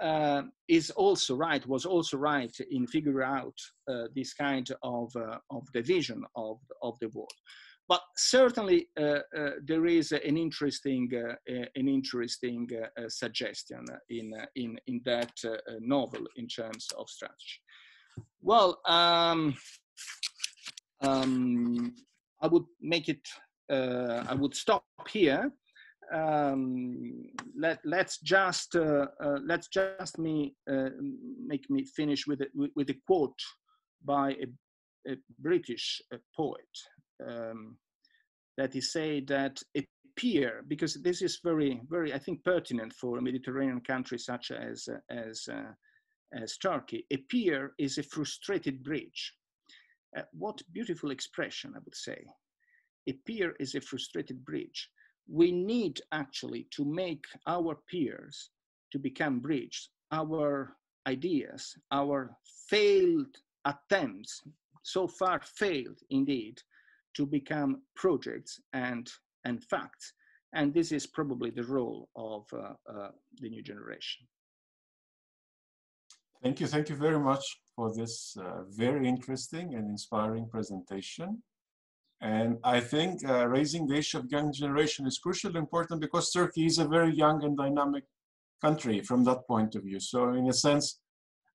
uh, is also right, was also right in figuring out uh, this kind of, uh, of division of, of the world. But certainly there is an interesting, an interesting suggestion in, in, in that novel in terms of strategy. Well, um, um, I would make it, uh, I would stop here. Um, let, let's just, uh, uh, let's just me, uh, make me finish with a, with a quote by a, a British uh, poet um, that he said that a pier, because this is very, very, I think, pertinent for a Mediterranean country such as, as, uh, as Turkey. A pier is a frustrated bridge what beautiful expression, I would say. A pier is a frustrated bridge. We need actually to make our piers to become bridges, our ideas, our failed attempts, so far failed indeed, to become projects and, and facts. And this is probably the role of uh, uh, the new generation. Thank you. Thank you very much for this uh, very interesting and inspiring presentation. And I think uh, raising the issue of young generation is crucially important because Turkey is a very young and dynamic country from that point of view. So in a sense,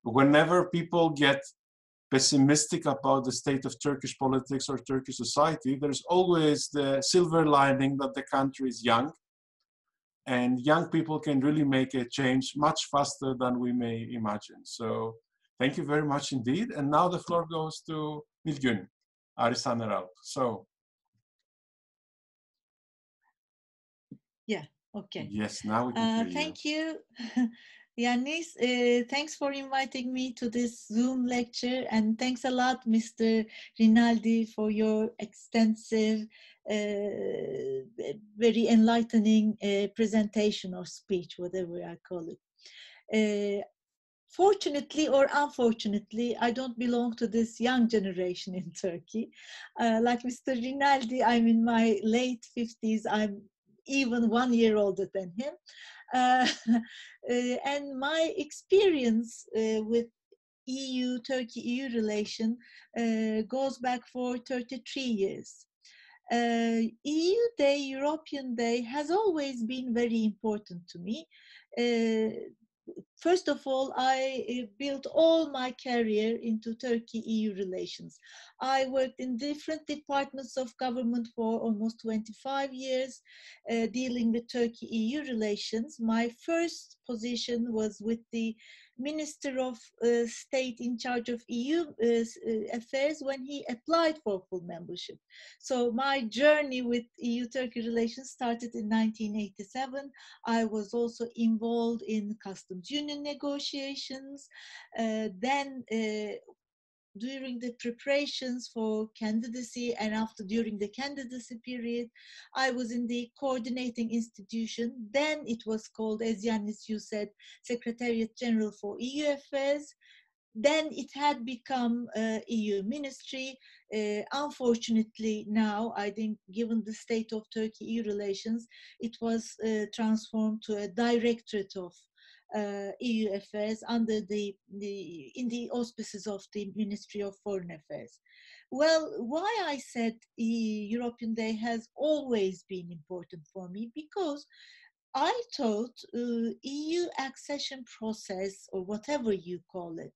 whenever people get pessimistic about the state of Turkish politics or Turkish society, there's always the silver lining that the country is young and young people can really make a change much faster than we may imagine. So thank you very much indeed. And now the floor goes to Nilgün Arısan Eralp. So. Yeah, okay. Yes, now we can uh, Thank you. Yanis, uh, thanks for inviting me to this Zoom lecture and thanks a lot, Mr. Rinaldi, for your extensive uh, very enlightening uh, presentation or speech, whatever I call it. Uh, fortunately or unfortunately, I don't belong to this young generation in Turkey. Uh, like Mr. Rinaldi, I'm in my late 50s. I'm even one year older than him. Uh, uh, and my experience with EU Turkey EU relation goes back for 33 years uh, EU Day, European Day has always been very important to me. First of all, I uh, built all my career into Turkey-EU relations. I worked in different departments of government for almost 25 years, uh, dealing with Turkey-EU relations. My first position was with the Minister of uh, State in charge of EU uh, uh, affairs when he applied for full membership. So my journey with EU-Turkey relations started in 1987. I was also involved in customs union negotiations. Uh, then uh, during the preparations for candidacy and after during the candidacy period, I was in the coordinating institution. Then it was called, as Yanis, you said, Secretariat General for EU Affairs. Then it had become uh, EU ministry. Uh, unfortunately, now, I think, given the state of Turkey-EU relations, it was uh, transformed to a directorate of uh, EU affairs under the, the in the auspices of the Ministry of Foreign Affairs. Well, why I said European Day has always been important for me because I thought uh, EU accession process or whatever you call it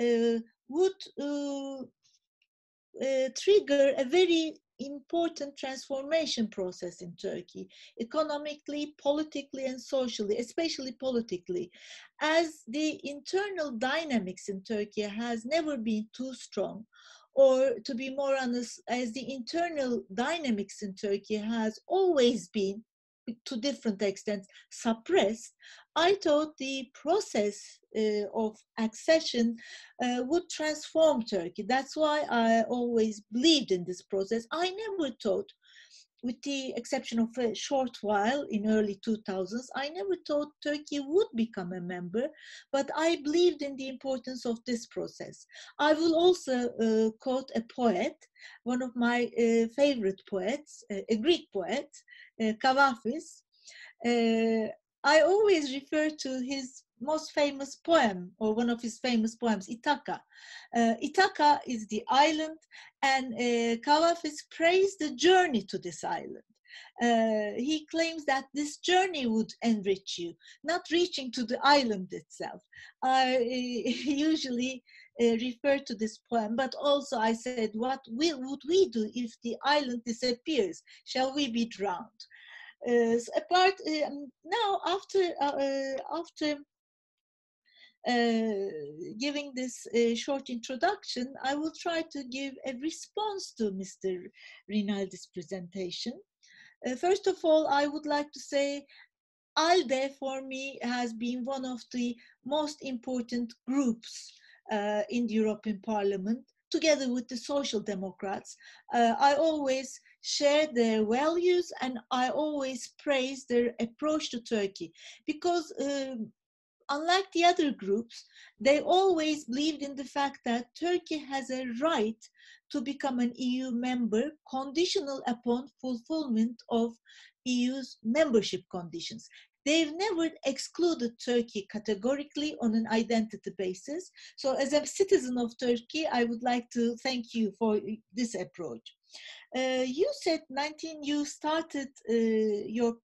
uh, would uh, uh trigger a very important transformation process in Turkey, economically, politically, and socially, especially politically, as the internal dynamics in Turkey has never been too strong. Or to be more honest, as the internal dynamics in Turkey has always been to different extents suppressed, I thought the process uh, of accession uh, would transform Turkey. That's why I always believed in this process. I never thought with the exception of a short while in early 2000s, I never thought Turkey would become a member, but I believed in the importance of this process. I will also uh, quote a poet, one of my uh, favorite poets, uh, a Greek poet, uh, Kavafis. Uh, I always refer to his most famous poem or one of his famous poems, Ithaca. Uh, Ithaca is the island and uh, Kavafis praised the journey to this island. Uh, he claims that this journey would enrich you, not reaching to the island itself. I usually uh, refer to this poem, but also I said, what will, would we do if the island disappears? Shall we be drowned? Apart um, now, after uh, uh, after uh, giving this uh, short introduction, I will try to give a response to Mr. Rinaldi's presentation. Uh, first of all, I would like to say ALDE for me has been one of the most important groups uh, in the European Parliament, together with the Social Democrats. I always share their values and I always praise their approach to Turkey because um, unlike the other groups, they always believed in the fact that Turkey has a right to become an EU member conditional upon fulfillment of EU's membership conditions. They've never excluded Turkey categorically on an identity basis. So as a citizen of Turkey, I would like to thank you for this approach. Uh, you said 19, you started uh, your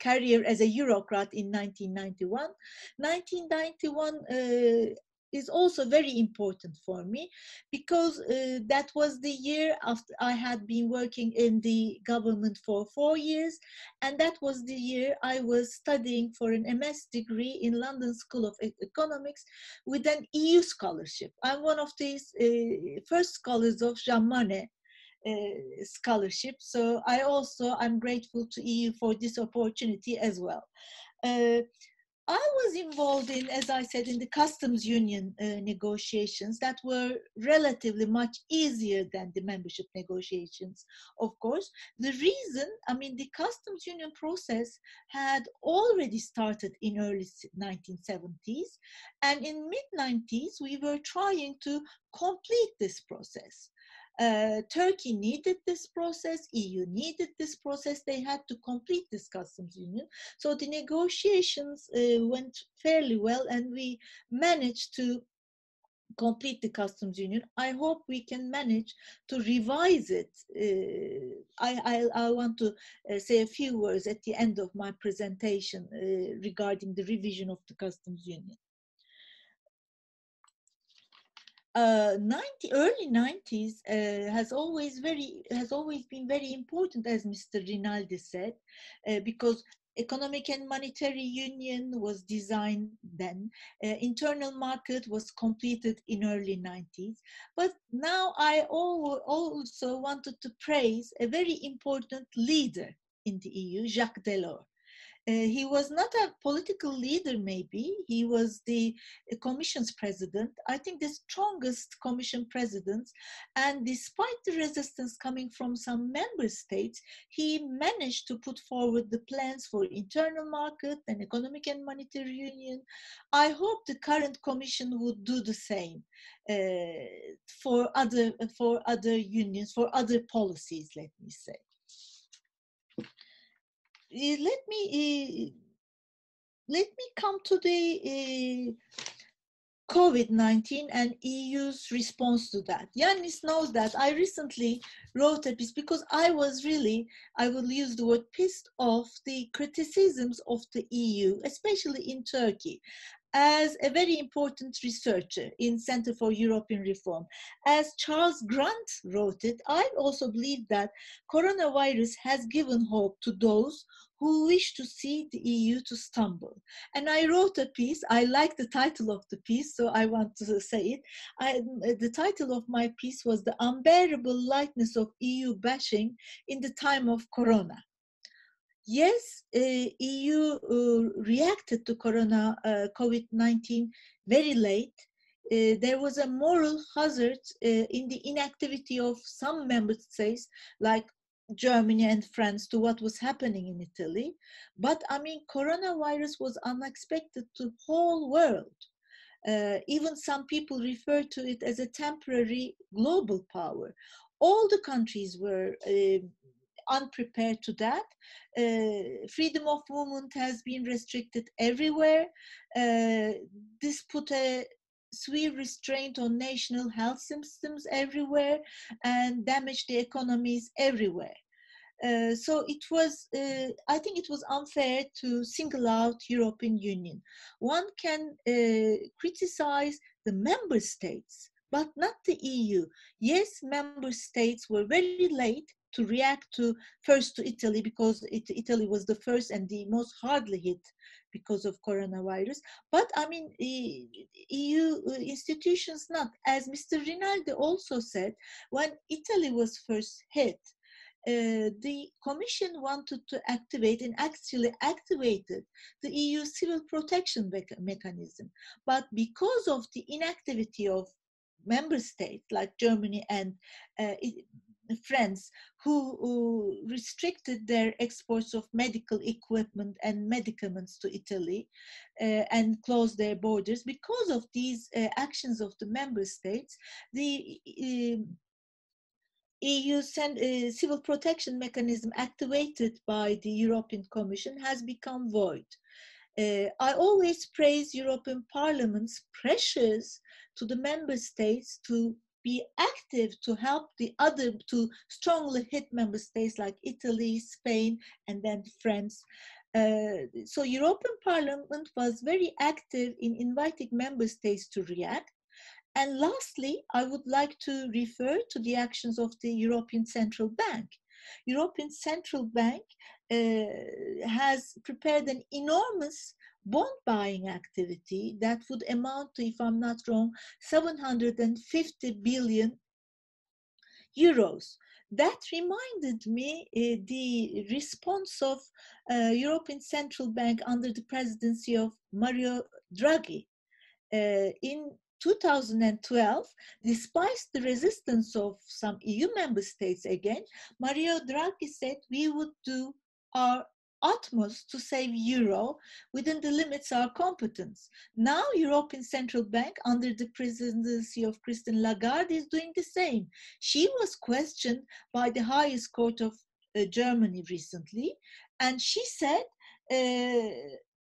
career as a Eurocrat in 1991. 1991 uh, is also very important for me because uh, that was the year after I had been working in the government for four years, and that was the year I was studying for an MS degree in London School of Economics with an EU scholarship. I'm one of these uh, first scholars of Jean Monnet uh, scholarship. So I also I'm grateful to EU for this opportunity as well. Uh, I was involved in, as I said, in the customs union uh, negotiations that were relatively much easier than the membership negotiations, of course. The reason, I mean, the customs union process had already started in early 1970s, and in mid 90s, we were trying to complete this process. Uh, Turkey needed this process, EU needed this process, they had to complete this customs union. So the negotiations uh, went fairly well and we managed to complete the customs union. I hope we can manage to revise it. Uh, I, I, I, want to uh, say a few words at the end of my presentation uh, regarding the revision of the customs union uh, 90, early 90s uh, has always very has always been very important, as Mr. Rinaldi said, uh, because economic and monetary union was designed then. Uh, internal market was completed in early 90s. But now I also wanted to praise a very important leader in the EU, Jacques Delors. Uh, he was not a political leader, maybe. He was the uh, commission's president, I think the strongest commission president. And despite the resistance coming from some member states, he managed to put forward the plans for internal market and economic and monetary union. I hope the current commission would do the same uh, for other for other unions, for other policies, let me say. Eh, let me eh, let me come to the eh, COVID-19 and EU's response to that. Yanis knows that I recently wrote a piece because I was really, I will use the word pissed off the criticisms of the EU, especially in Turkey as a very important researcher in Center for European Reform. As Charles Grant wrote it, I also believe that coronavirus has given hope to those who wish to see the EU to stumble. And I wrote a piece, I like the title of the piece, so I want to say it. I, the title of my piece was The Unbearable Lightness of EU Bashing in the Time of Corona. Yes, EU uh, reacted to Corona uh, COVID-19 very late. There was a moral hazard in the inactivity of some member states like Germany and France to what was happening in Italy. But I mean, coronavirus was unexpected to whole world. Uh, even some people refer to it as a temporary global power. All the countries were uh, unprepared to that. Uh, freedom of movement has been restricted everywhere. Uh, this put a severe restraint on national health systems everywhere and damaged the economies everywhere. Uh, so it was, uh, I think it was unfair to single out European Union. One can uh, criticize the member states, but not the EU. Yes, member states were very late to react to first to Italy because it, Italy was the first and the most hardly hit because of coronavirus. But I mean, EU uh, institutions not. As Mr. Rinaldi also said, when Italy was first hit, uh, the Commission wanted to activate and actually activated the EU civil protection mechanism. But because of the inactivity of member states like Germany and uh, France who, restricted their exports of medical equipment and medicaments to Italy uh, and closed their borders. Because of these uh, actions of the member states, the uh, EU uh, civil protection mechanism activated by the European Commission has become void. Uh, I always praise European Parliament's pressures to the member states to be active to help the other to strongly hit member states like Italy, Spain, and then France. Uh, so European Parliament was very active in inviting member states to react. And lastly, I would like to refer to the actions of the European Central Bank. European Central Bank uh, has prepared an enormous bond buying activity that would amount to, if I'm not wrong, 750 billion euros. That reminded me uh, the response of uh, European Central Bank under the presidency of Mario Draghi. Uh, in 2012, despite the resistance of some EU member states again, Mario Draghi said we would do our utmost to save euro within the limits of our competence. Now European Central Bank under the presidency of Christine Lagarde is doing the same. She was questioned by the highest court of uh, Germany recently and she said uh,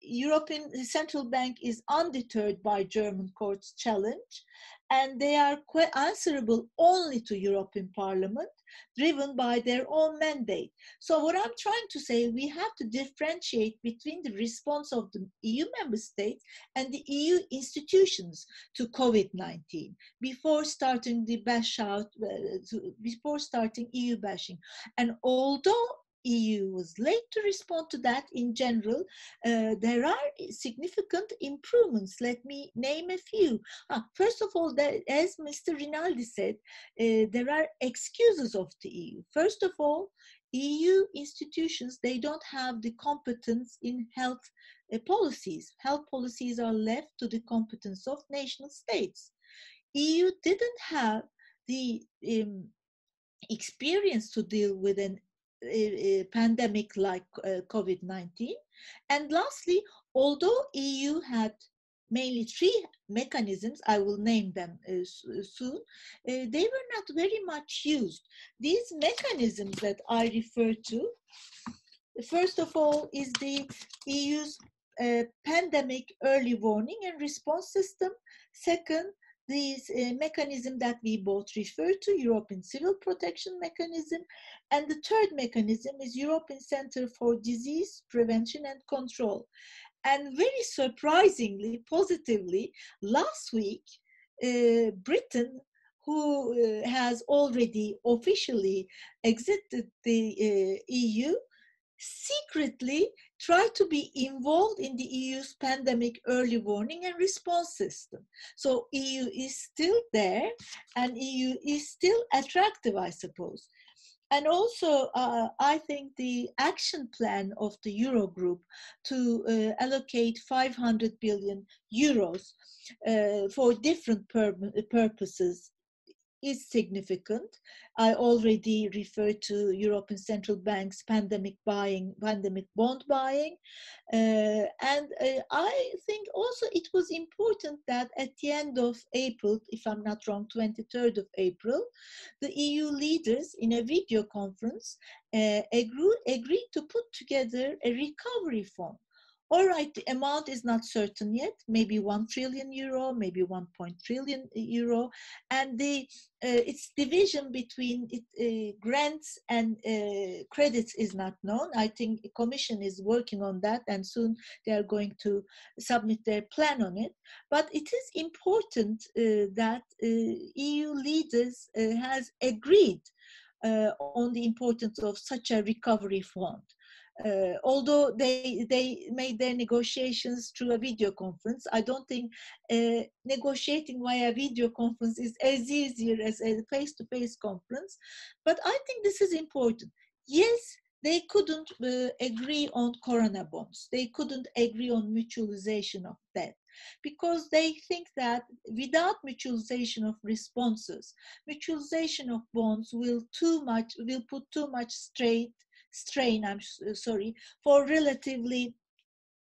European Central Bank is undeterred by German court's challenge, and they are answerable only to European Parliament, driven by their own mandate. So what I'm trying to say, we have to differentiate between the response of the EU member states and the EU institutions to COVID-19 before starting the bash out, uh, before starting EU bashing. And although EU was late to respond to that in general. Uh, there are significant improvements. Let me name a few. Ah, first of all, that, as Mr. Rinaldi said, uh, there are excuses of the EU. First of all, EU institutions, they don't have the competence in health uh, policies. Health policies are left to the competence of national states. EU didn't have the um, experience to deal with an pandemic like uh, COVID-19. And lastly, although EU had mainly three mechanisms, I will name them uh, uh soon, uh, they were not very much used. These mechanisms that I refer to, first of all, is the EU's uh, pandemic early warning and response system. Second, this uh, mechanism that we both refer to, European Civil Protection Mechanism, and the third mechanism is European Center for Disease Prevention and Control. And very surprisingly, positively, last week, uh, Britain, who uh, has already officially exited the uh, EU, secretly try to be involved in the EU's pandemic early warning and response system. So EU is still there and EU is still attractive, I suppose. And also, uh, I think the action plan of the Eurogroup to uh, allocate 500 billion euros uh, for different pur purposes is significant. I already referred to European Central Bank's pandemic buying, pandemic bond buying. Uh, and uh, I think also it was important that at the end of April, if I'm not wrong, 23rd of April, the EU leaders in a video conference uh, agreed, agreed to put together a recovery fund all right, the amount is not certain yet, maybe 1 trillion euro, maybe 1. trillion euro, and the uh, its division between it, uh, grants and uh, credits is not known. I think the Commission is working on that, and soon they are going to submit their plan on it. But it is important uh, that uh, EU leaders uh, has agreed on the importance of such a recovery fund. Uh, although they they made their negotiations through a video conference, I don't think uh, negotiating via video conference is as easier as a face-to-face conference. But I think this is important. Yes, they couldn't uh, agree on corona bonds. They couldn't agree on mutualization of debt because they think that without mutualization of responses, mutualization of bonds will too much will put too much straight strain, I'm uh, sorry, for relatively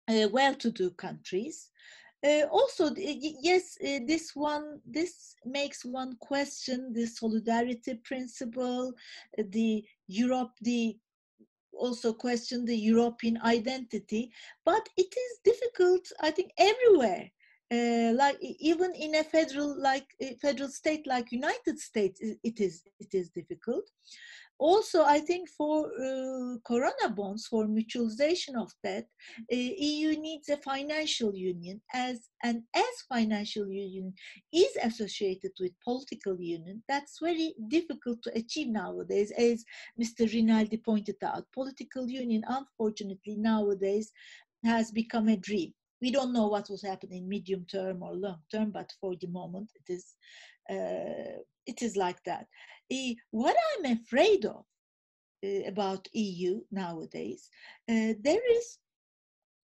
uh, well-to-do countries. Uh, also, yes, uh, this one, this makes one question the solidarity principle, uh, the Europe, the also question the European identity, but it is difficult, I think, everywhere. Uh, like even in a federal like a federal state like United States, it is it is difficult also i think for uh, corona bonds for mutualization of debt uh, eu needs a financial union as and as financial union is associated with political union that's very difficult to achieve nowadays. As mr rinaldi pointed out political union unfortunately nowadays has become a dream. We don't know what will happen in medium term or long term but for the moment it is uh, it is like that. What I'm afraid of uh, about EU nowadays, uh, there is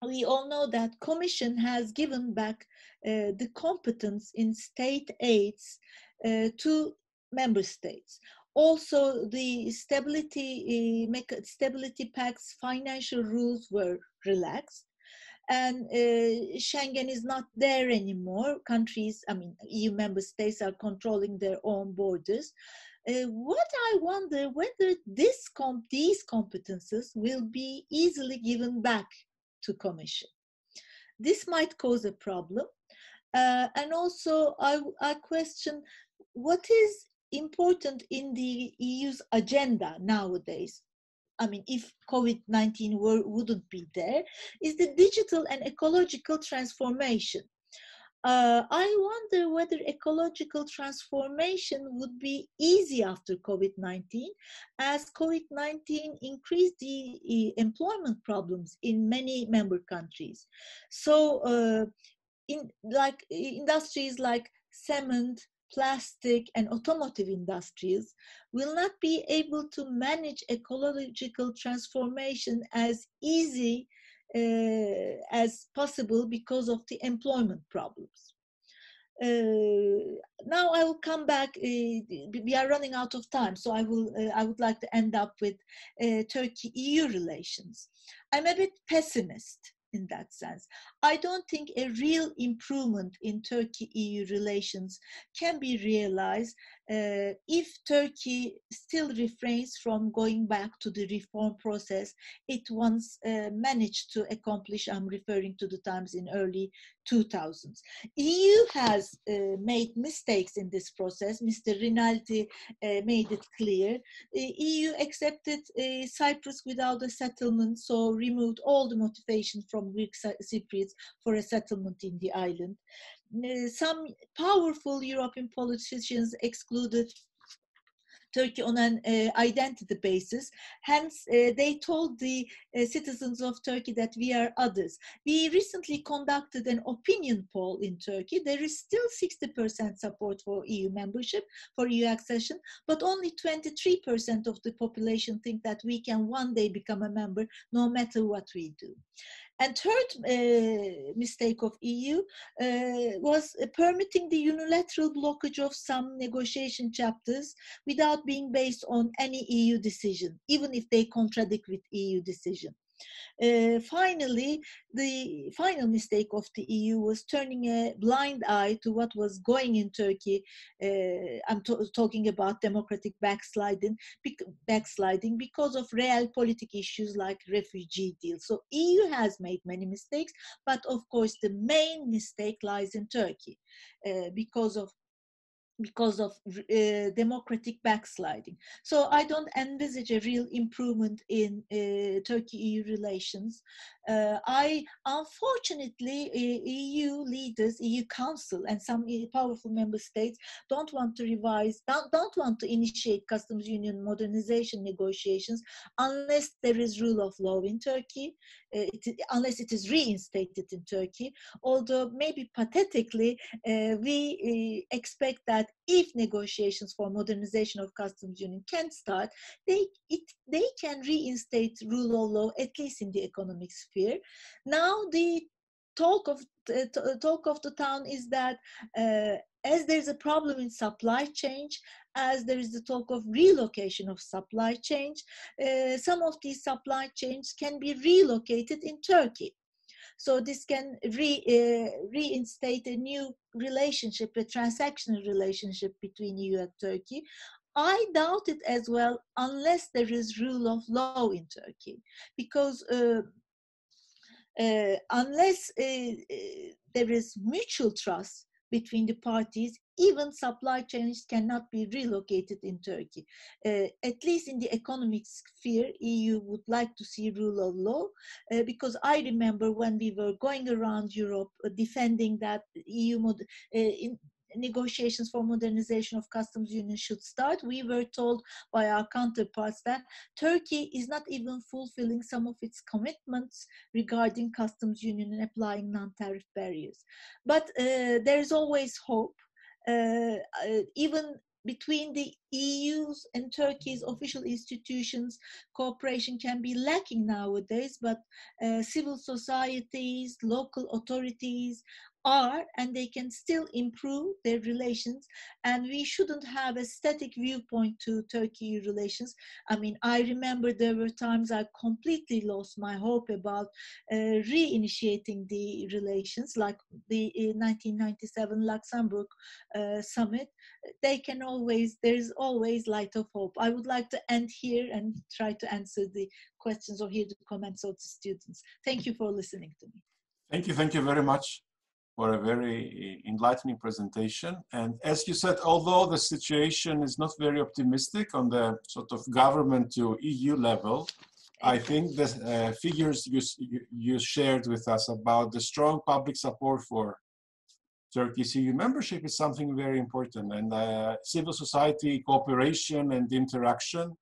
we all know that commission has given back uh, the competence in state aids uh, to member states. Also the stability stability pacts financial rules were relaxed and uh, Schengen is not there anymore. Countries, I mean, EU member states are controlling their own borders. Uh, what I wonder whether this comp these competences will be easily given back to Commission. This might cause a problem. Uh, and also I, I question what is important in the EU's agenda nowadays. I mean, if COVID-19 were, wouldn't be there, is the digital and ecological transformation. Uh, I wonder whether ecological transformation would be easy after COVID-19, as COVID-19 increased the employment problems in many member countries. So, uh, in like industries like cement, plastic, and automotive industries will not be able to manage ecological transformation as easy uh, as possible because of the employment problems. Uh, now I will come back. Uh, we are running out of time, so I will. Uh, I would like to end up with uh, Turkey-EU relations. I'm a bit pessimist in that sense. I don't think a real improvement in Turkey-EU relations can be realized uh, if Turkey still refrains from going back to the reform process it once uh, managed to accomplish, I'm referring to the times in early 2000s. EU has uh, made mistakes in this process. Mr. Rinaldi uh, made it clear. The EU accepted uh, Cyprus without a settlement, so removed all the motivation from Greek Cypriots for a settlement in the island. Uh, some powerful European politicians excluded Turkey on an uh, identity basis. Hence, uh, they told the uh, citizens of Turkey that we are others. We recently conducted an opinion poll in Turkey. There is still 60% support for EU membership, for EU accession, but only 23% of the population think that we can one day become a member no matter what we do. And third uh, mistake of EU uh, was permitting the unilateral blockage of some negotiation chapters without being based on any EU decision, even if they contradict with EU decision. Uh, finally, the final mistake of the EU was turning a blind eye to what was going in Turkey. Uh, I'm talking about democratic backsliding, backsliding because of real political issues like refugee deals. So EU has made many mistakes, but of course the main mistake lies in Turkey uh, because of because of uh, democratic backsliding. So I don't envisage a real improvement in uh, Turkey-EU relations. Uh, I, unfortunately, EU leaders, EU Council, and some powerful member states don't want to revise, don't, don't want to initiate customs union modernization negotiations unless there is rule of law in Turkey, uh, it, unless it is reinstated in Turkey. Although maybe pathetically, uh, we uh, expect that if negotiations for modernization of customs union can start, they, it, they can reinstate rule of law, at least in the economic sphere. Now the talk of the talk of the town is that uh, as there's a problem in supply chain, as there is the talk of relocation of supply chain, uh, some of these supply chains can be relocated in Turkey. So this can re, uh, reinstate a new relationship, a transactional relationship between EU and Turkey. I doubt it as well unless there is rule of law in Turkey, because uh, uh, unless uh, uh, there is mutual trust between the parties, even supply chains cannot be relocated in Turkey. Uh, at least in the economic sphere, EU would like to see rule of law, uh, because I remember when we were going around Europe uh, defending that EU mod- in, negotiations for modernization of customs union should start, we were told by our counterparts that Turkey is not even fulfilling some of its commitments regarding customs union and applying non-tariff barriers. But uh, there is always hope. Uh, uh, even between the EU's and Turkey's official institutions, cooperation can be lacking nowadays, but uh, civil societies, local authorities are and they can still improve their relations and we shouldn't have a static viewpoint to turkey relations. I mean i remember there were times i completely lost my hope about uh, reinitiating the relations like the 1997 luxembourg uh, summit. They can always there's always light of hope. I would like to end here and try to answer the questions or hear the comments of the students. Thank you for listening to me. Thank you thank you very much for a very enlightening presentation. And as you said, although the situation is not very optimistic on the sort of government to EU level, I think the uh, figures you, you shared with us about the strong public support for Turkey's EU membership is something very important. And uh, civil society cooperation and interaction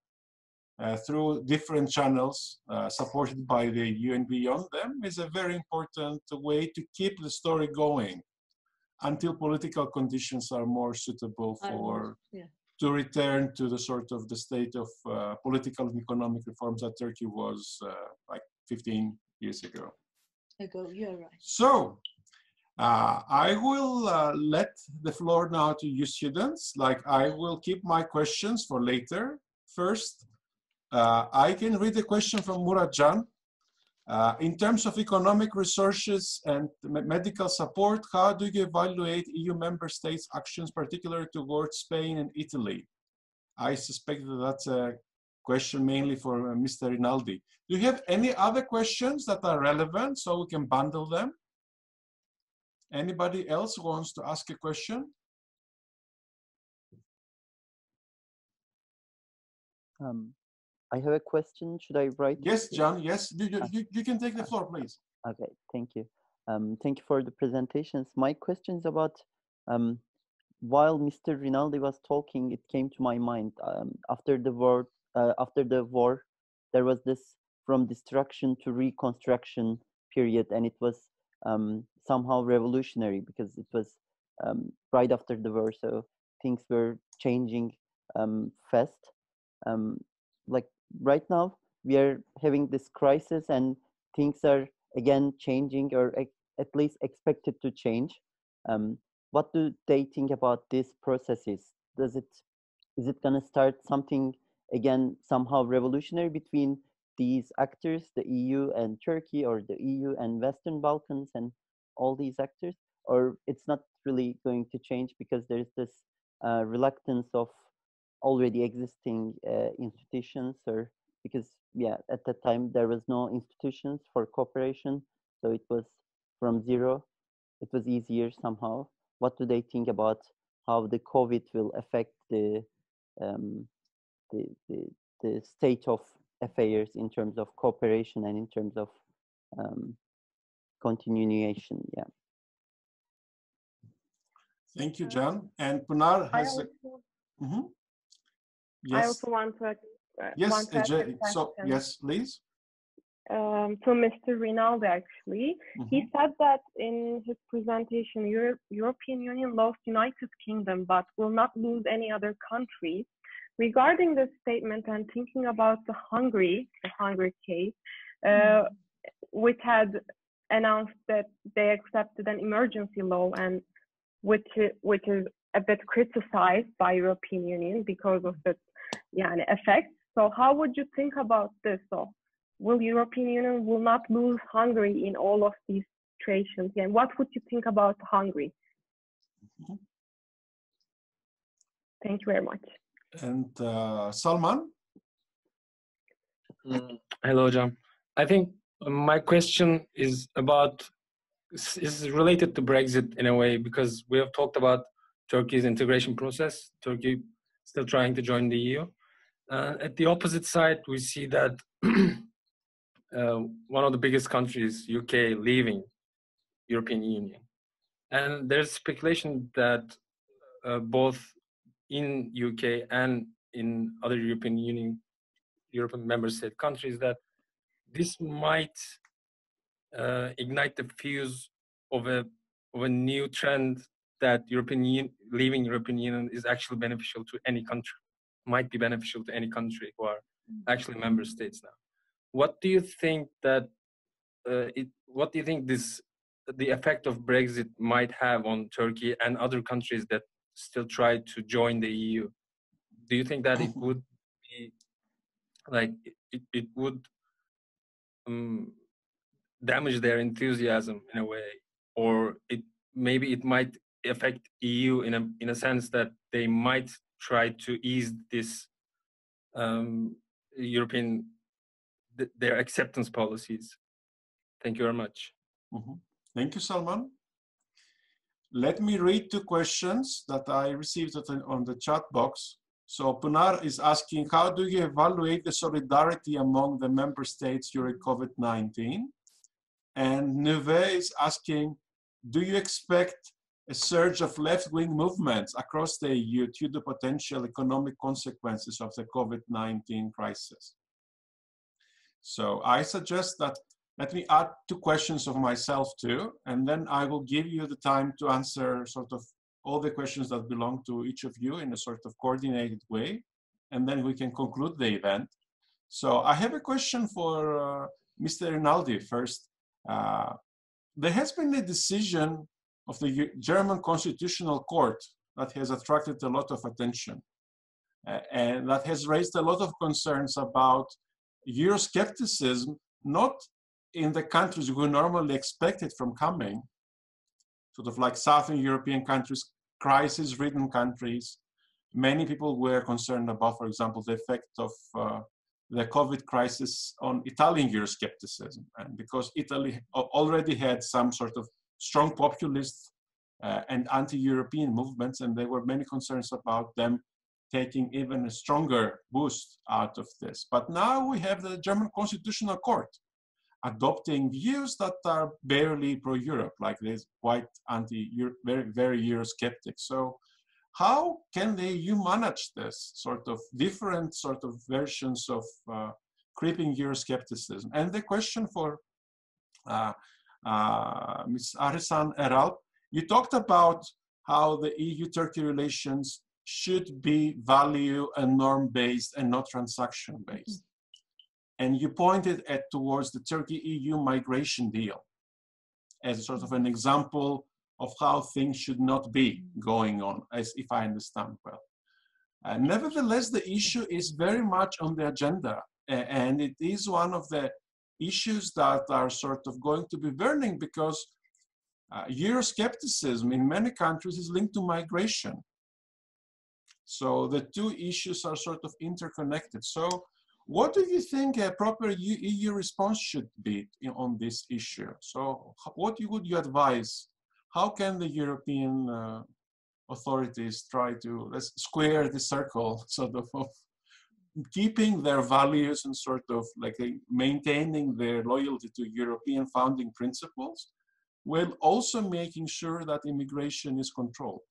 uh, through different channels uh, supported by the UN beyond them is a very important way to keep the story going until political conditions are more suitable for yeah. to return to the sort of the state of uh, political and economic reforms that Turkey was uh, like 15 years ago. Ago, you're right. So uh, I will uh, let the floor now to you students. Like I will keep my questions for later. First, uh, I can read a question from Murat Uh, in terms of economic resources and medical support, how do you evaluate EU member states' actions, particularly towards Spain and Italy? I suspect that that's a question mainly for uh, Mr. Rinaldi. Do you have any other questions that are relevant so we can bundle them? Anybody else wants to ask a question? Um, I have a question. Should I write? Yes, John. Yes, you, you, you, you can take the floor, please. Okay, thank you. Um, thank you for the presentations. My question is about um, while Mr. Rinaldi was talking, it came to my mind um, after the war. Uh, after the war, there was this from destruction to reconstruction period, and it was um, somehow revolutionary because it was um, right after the war, so things were changing um, fast. Um, like right now we are having this crisis and things are again changing or at least expected to change. Um, what do they think about these processes? Does it is it going to start something again somehow revolutionary between these actors, the EU and Turkey, or the EU and Western Balkans, and all these actors, or it's not really going to change because there's this uh, reluctance of already existing uh, institutions, or because yeah, at that time there was no institutions for cooperation, so it was from zero. It was easier somehow. What do they think about how the COVID will affect the um, the, the the state of affairs in terms of cooperation and in terms of um, continuation. Yeah. Thank you, John. And Pınar has. I also, a, mm -hmm. Yes. I also want to. Uh, yes, want to so yes, please. Um, to Mr. Rinaldi, actually, mm -hmm. he said that in his presentation, Europe, European Union lost United Kingdom, but will not lose any other country. Regarding this statement and thinking about the Hungary, the Hungary case, uh, mm-hmm. which had announced that they accepted an emergency law and which which is a bit criticized by European Union because of its yeah, effect. So how would you think about this? So will European Union will not lose Hungary in all of these situations? And what would you think about Hungary? Mm-hmm. Thank you very much. And uh, Salman? Mm, hello, John. I think my question is about is related to Brexit in a way because we have talked about Turkey's integration process. Turkey still trying to join the EU. Uh, at the opposite side, we see that uh, one of the biggest countries, UK, leaving European Union, and there's speculation that uh, both in UK and in other European Union, European member state countries that this might uh, ignite the fuse of a of a new trend that European leaving European Union is actually beneficial to any country, might be beneficial to any country who are mm. actually member states now. What do you think that uh, it? What do you think this the effect of Brexit might have on Turkey and other countries that still try to join the EU? Do you think that it would be like it, it would um, damage their enthusiasm in a way, or it maybe it might affect EU in a in a sense that they might try to ease this um, European th their acceptance policies. Thank you very much. Mm -hmm. Thank you, Salman. Let me read two questions that I received on the chat box. So Pınar is asking, how do you evaluate the solidarity among the member states during COVID-19? And Neve is asking, do you expect a surge of left-wing movements across the EU due to potential economic consequences of the COVID-19 crisis? So I suggest that let me add two questions of myself too, and then I will give you the time to answer sort of all the questions that belong to each of you in a sort of coordinated way, and then we can conclude the event. So I have a question for uh, Mr. Rinaldi first. Uh, there has been a decision of the German Constitutional Court that has attracted a lot of attention uh, and that has raised a lot of concerns about Euroscepticism, not in the countries we normally expect it from coming, sort of like Southern European countries, crisis-ridden countries. Many people were concerned about, for example, the effect of uh, the COVID crisis on Italian Euroscepticism. And because Italy already had some sort of strong populist uh, and anti-European movements, and there were many concerns about them taking even a stronger boost out of this. But now we have the German Constitutional Court adopting views that are barely pro-Europe, like this quite anti, very, very Eurosceptic. So how can the EU manage this sort of different sort of versions of uh, creeping Euroscepticism? And the question for uh, uh, Ms. Arısan Eralp, you talked about how the EU-Turkey relations should be value and norm-based and not transaction-based. and you pointed at towards the Turkey-EU migration deal as sort of an example of how things should not be going on, as if I understand well. Uh, nevertheless, the issue is very much on the agenda, and it is one of the issues that are sort of going to be burning because uh, Euroscepticism in many countries is linked to migration. So the two issues are sort of interconnected. So what do you think a proper EU response should be on this issue? So what would you advise? How can the European uh, authorities try to let's square the circle sort of, of keeping their values and sort of like maintaining their loyalty to European founding principles while also making sure that immigration is controlled.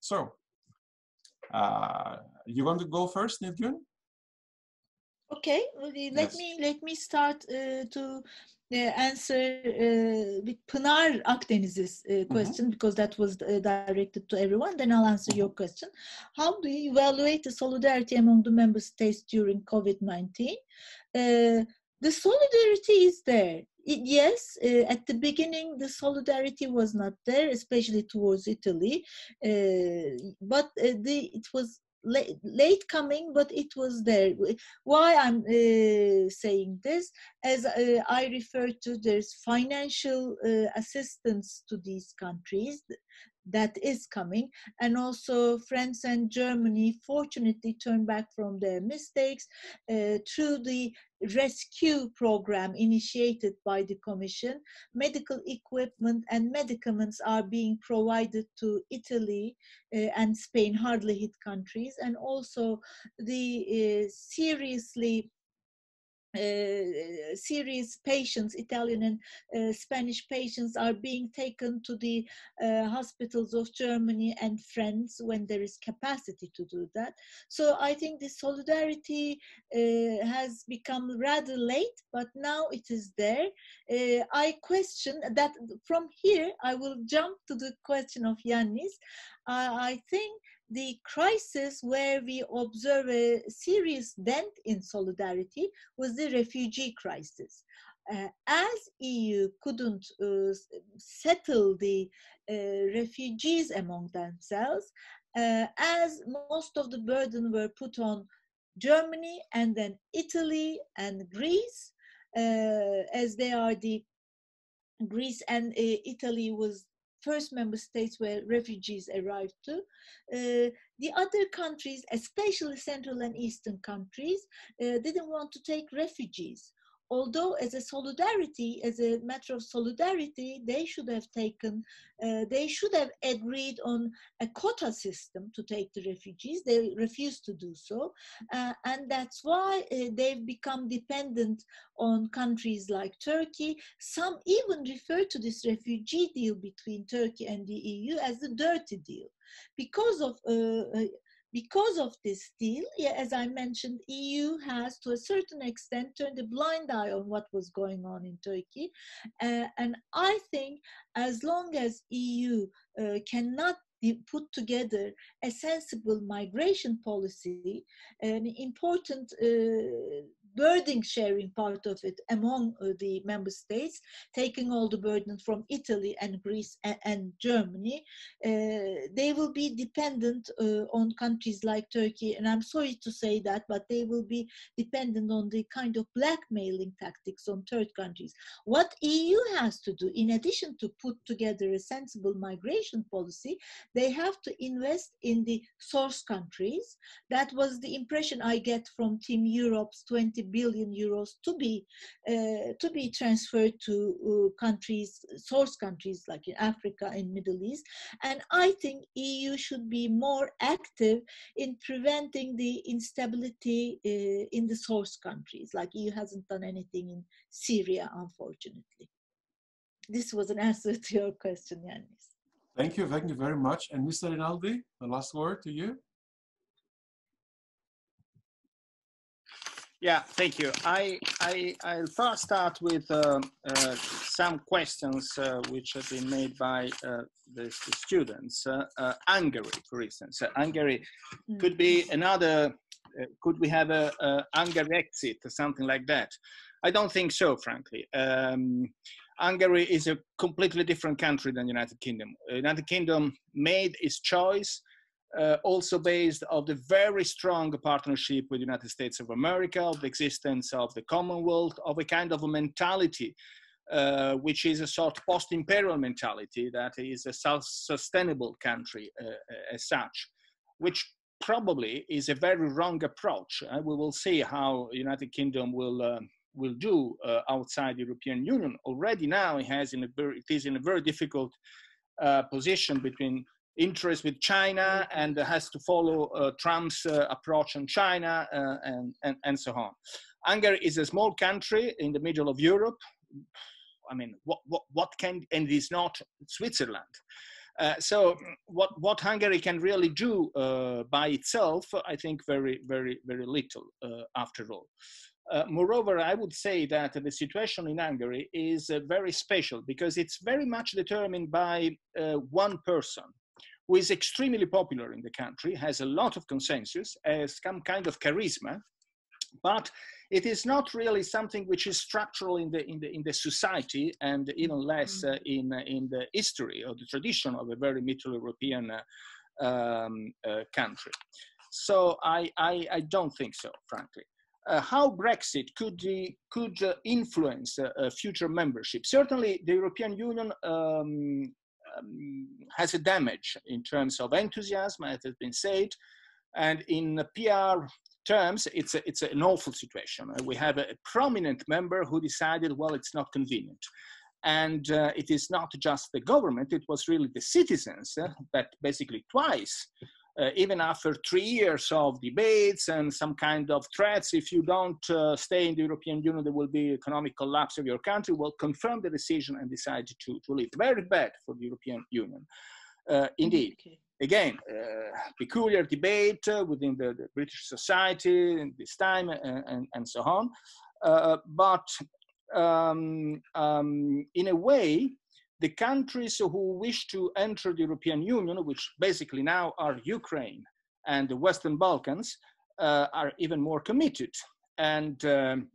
So, uh, you want to go first, Nilgün? Okay, let yes. me let me start uh, to uh, answer uh, with Pınar Akdeniz's uh, question mm-hmm. because that was uh, directed to everyone. Then I'll answer your question. How do you evaluate the solidarity among the member states during COVID nineteen? Uh, the solidarity is there. It, yes, uh, at the beginning, the solidarity was not there, especially towards Italy. but the, it was late, late coming, but it was there. Why I'm uh, saying this, as uh, I refer to, there's financial uh, assistance to these countries that is coming. And also france and germany fortunately turned back from their mistakes uh, through the rescue program initiated by the commission. Medical equipment and medicaments are being provided to italy uh, and spain hardly hit countries. And also the uh, seriously uh, serious patients, Italian and uh, Spanish patients, are being taken to the uh, hospitals of Germany and France when there is capacity to do that. So I think the solidarity uh, has become rather late, but now it is there. Uh, I question that from here, I will jump to the question of Yannis. I think the crisis where we observe a serious dent in solidarity was the refugee crisis. Uh, as EU couldn't uh, settle the uh, refugees among themselves, uh, as most of the burden were put on Germany and then Italy and Greece, uh, as they are the Greece and uh, Italy was first member states where refugees arrived to. Uh, the other countries, especially Central and Eastern countries, uh, didn't want to take refugees although as a solidarity, as a matter of solidarity, they should have taken, uh, they should have agreed on a quota system to take the refugees. They refused to do so. Uh, and that's why uh, they've become dependent on countries like Turkey. Some even refer to this refugee deal between Turkey and the EU as the dirty deal because of uh, uh, because of this deal, yeah, as I mentioned, EU has to a certain extent turned a blind eye on what was going on in Turkey. Uh, and I think as long as EU uh, cannot put together a sensible migration policy, an important uh, burden sharing part of it among uh, the member states, taking all the burden from Italy and Greece and, and Germany, uh, they will be dependent uh, on countries like Turkey. And I'm sorry to say that, but they will be dependent on the kind of blackmailing tactics on third countries. What EU has to do, in addition to put together a sensible migration policy, they have to invest in the source countries. That was the impression I get from Team Europe's 20 billion euros to be uh, to be transferred to uh, countries, source countries like in Africa and Middle East. And I think EU should be more active in preventing the instability uh, in the source countries. Like EU hasn't done anything in Syria, unfortunately. This was an answer to your question, Yannis. Thank you, thank you very much. And Mr. Rinaldi, the last word to you. Yeah, thank you. I, I, I'll first start with uh, uh, some questions uh, which have been made by uh, the, the, students. Uh, uh, Hungary, for instance. Hungary could be another could we have a, a Hungary exit or something like that? I don't think so, frankly. Um, Hungary is a completely different country than the United Kingdom. United Kingdom made its choice uh, also based of the very strong partnership with the United States of America, of the existence of the Commonwealth, of a kind of a mentality, uh, which is a sort of post-imperial mentality that is a self-sustainable country uh, uh as such, which probably is a very wrong approach. Uh, we will see how the United Kingdom will uh, will do outside the European Union. Already now, it has in a very, it is in a very difficult position between interest with China and has to follow uh, Trump's uh, approach on China uh, and, and, and so on. Hungary is a small country in the middle of Europe. I mean, what, what, what can, and it is not Switzerland. Uh, so what, what Hungary can really do uh, by itself, I think very, very, very little uh, after all. moreover, I would say that the situation in Hungary is very special because it's very much determined by one person who is extremely popular in the country, has a lot of consensus, has some kind of charisma, but it is not really something which is structural in the in the in the society and even less uh, mm-hmm. in uh, in the history or the tradition of a very Middle European uh, um, uh, country. So I, I, I don't think so, frankly. Uh, how Brexit could could uh, influence future membership? Certainly, the European Union um, um, has a damage in terms of enthusiasm, as has been said, and in PR terms, it's, a, it's an awful situation. Uh, we have a, prominent member who decided, well, it's not convenient. And uh, it is not just the government, it was really the citizens uh, that basically twice uh, even after three years of debates and some kind of threats, if you don't uh, stay in the European Union, there will be economic collapse of your country, will confirm the decision and decide to, to leave. Very bad for the European Union. Uh, indeed. Okay. Again, uh, peculiar debate uh, within the, the, British society in this time and, and, and so on. Uh, but um, um, in a way, the countries who wish to enter the European Union, which basically now are Ukraine and the Western Balkans, uh, are even more committed. And um,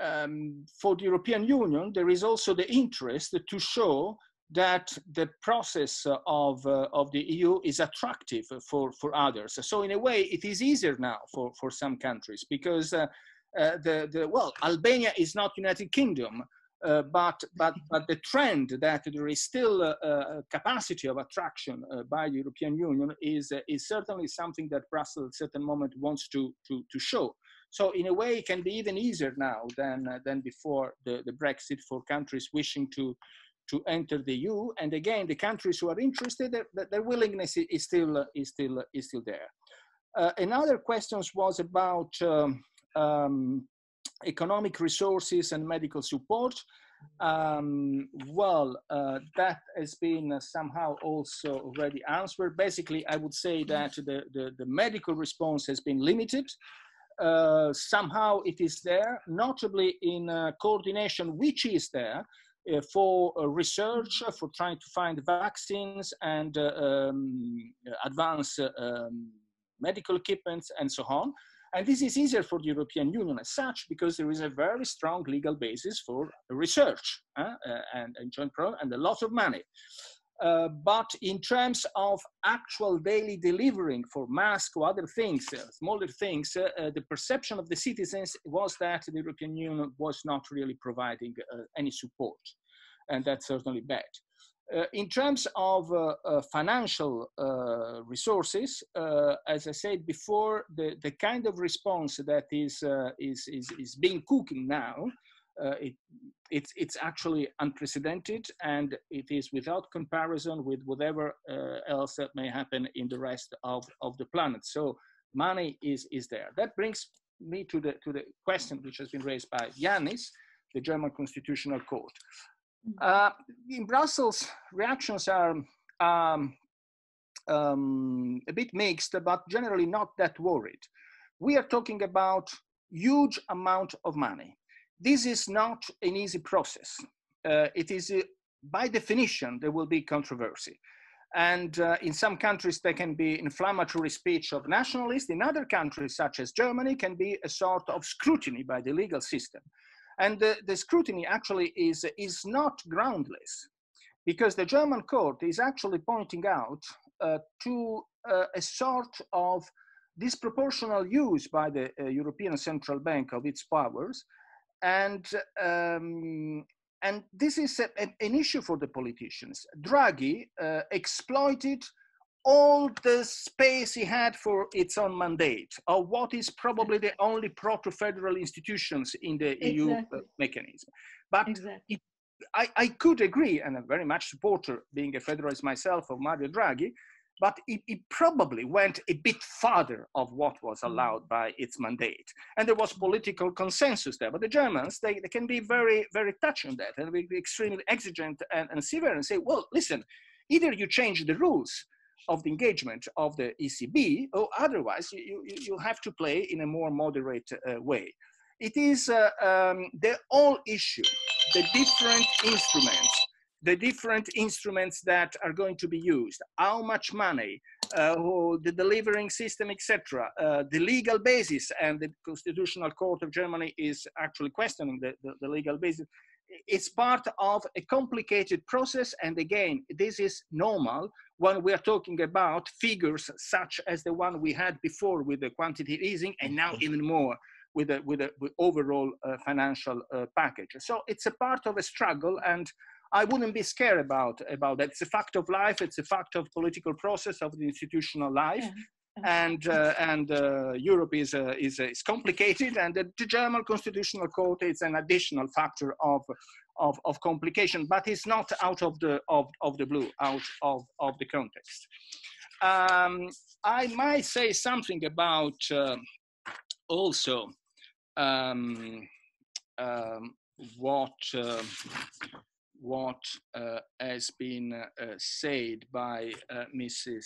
um, for the European Union, there is also the interest to show that the process of, uh, of the EU is attractive for, for others. So in a way, it is easier now for, for some countries because uh, uh, the, the, well, Albania is not United Kingdom, but, but, but the trend that there is still a, a capacity of attraction uh, by the European Union is, uh, is certainly something that Brussels at a certain moment wants to, to, to show. So in a way, it can be even easier now than, uh, than before the, the Brexit for countries wishing to, to enter the EU. And again, the countries who are interested, their, their willingness is still, is still, is still there. Uh, another question was about um, um, economic resources and medical support. Um, well, uh, that has been uh, somehow also already answered. Basically, I would say that the, the, the medical response has been limited. Uh, somehow it is there, notably in uh, coordination, which is there uh, for uh, research, for trying to find vaccines and um, advanced um, medical equipment and so on. And this is easier for the European Union as such because there is a very strong legal basis for research uh, and, and joint program and a lot of money. Uh, but in terms of actual daily delivering for masks or other things, uh, smaller things, uh, uh, the perception of the citizens was that the European Union was not really providing uh, any support. And that's certainly bad. Uh, in terms of uh, uh, financial uh, resources, uh, as I said before, the, the kind of response that is, uh, is, is, is, being cooking now, it, it's, it's actually unprecedented and it is without comparison with whatever else that may happen in the rest of, of the planet. So money is, is there. That brings me to the, to the question which has been raised by Yannis, the German Constitutional Court. Uh, in Brussels, reactions are um, um, a bit mixed, but generally not that worried. We are talking about huge amount of money. This is not an easy process. Uh, it is, uh, by definition, there will be controversy. And uh, in some countries, there can be inflammatory speech of nationalists. In other countries, such as Germany, can be a sort of scrutiny by the legal system. And the, the scrutiny actually is, is not groundless because the German court is actually pointing out uh, to uh, a sort of disproportional use by the uh, European Central Bank of its powers. And, um, and this is a, a, an issue for the politicians. Draghi uh, exploited all the space he had for its own mandate, or what is probably the only proto-federal institutions in the exactly. EU uh, mechanism. But exactly. it, I, I, could agree, and I'm very much supporter, being a federalist myself, of Mario Draghi, but it, it, probably went a bit farther of what was mm. allowed by its mandate. And there was political consensus there. But the Germans, they, they can be very, very touchy on that and be extremely exigent and, and severe and say, well, listen, either you change the rules of the engagement of the ECB, or otherwise you, you, you have to play in a more moderate uh, way. It is uh, um, the whole issue, the different instruments the different instruments that are going to be used, how much money, uh, the delivering system, etc., uh, the legal basis, and the Constitutional Court of Germany is actually questioning the, the, the, legal basis. It's part of a complicated process, and again, this is normal when we are talking about figures such as the one we had before with the quantitative easing, and now even more with the with the with overall uh, financial uh, package. So it's a part of a struggle, and I wouldn't be scared about about that. It's a fact of life. It's a fact of political process of the institutional life. Yeah. And uh, and uh, Europe is uh, is uh, is complicated, and the, German constitutional court is an additional factor of of, of complication, but it's not out of the of, of the blue, out of, of the context. Um, I might say something about uh, also um, um, what uh, what uh, has been uh, said by Mrs.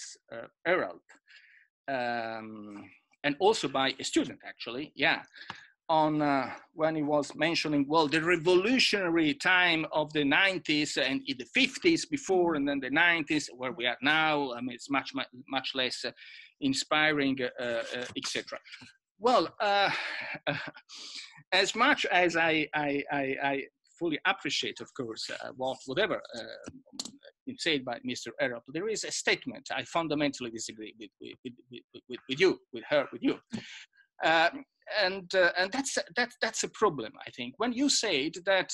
Eralp, um, and also by a student, actually, yeah, on uh, when he was mentioning, well, the revolutionary time of the 90s and in the 50s before, and then the 90s, where we are now, I mean, it's much, much, much less uh, inspiring, etc. Well, as much as I, I, I, I fully appreciate, of course, uh, what whatever uh, said by Mr. Eralp. There is a statement I fundamentally disagree with with, with, with, you, with her, with you. Um, and uh, and that's that that's a problem I think when you said that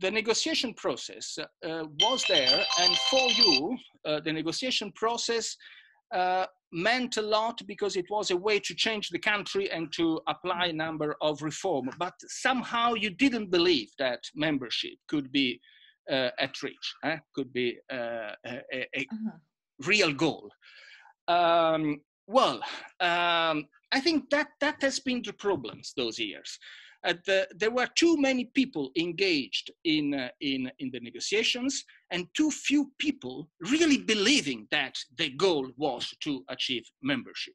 the negotiation process uh, was there and for you uh, the negotiation process uh, meant a lot because it was a way to change the country and to apply a number of reform. But somehow you didn't believe that membership could be at reach, eh? could be uh, a, a uh-huh. real goal. Um, well, um, I think that that has been the problems those years. Uh, the, there were too many people engaged in, uh, in, in the negotiations and too few people really believing that the goal was to achieve membership.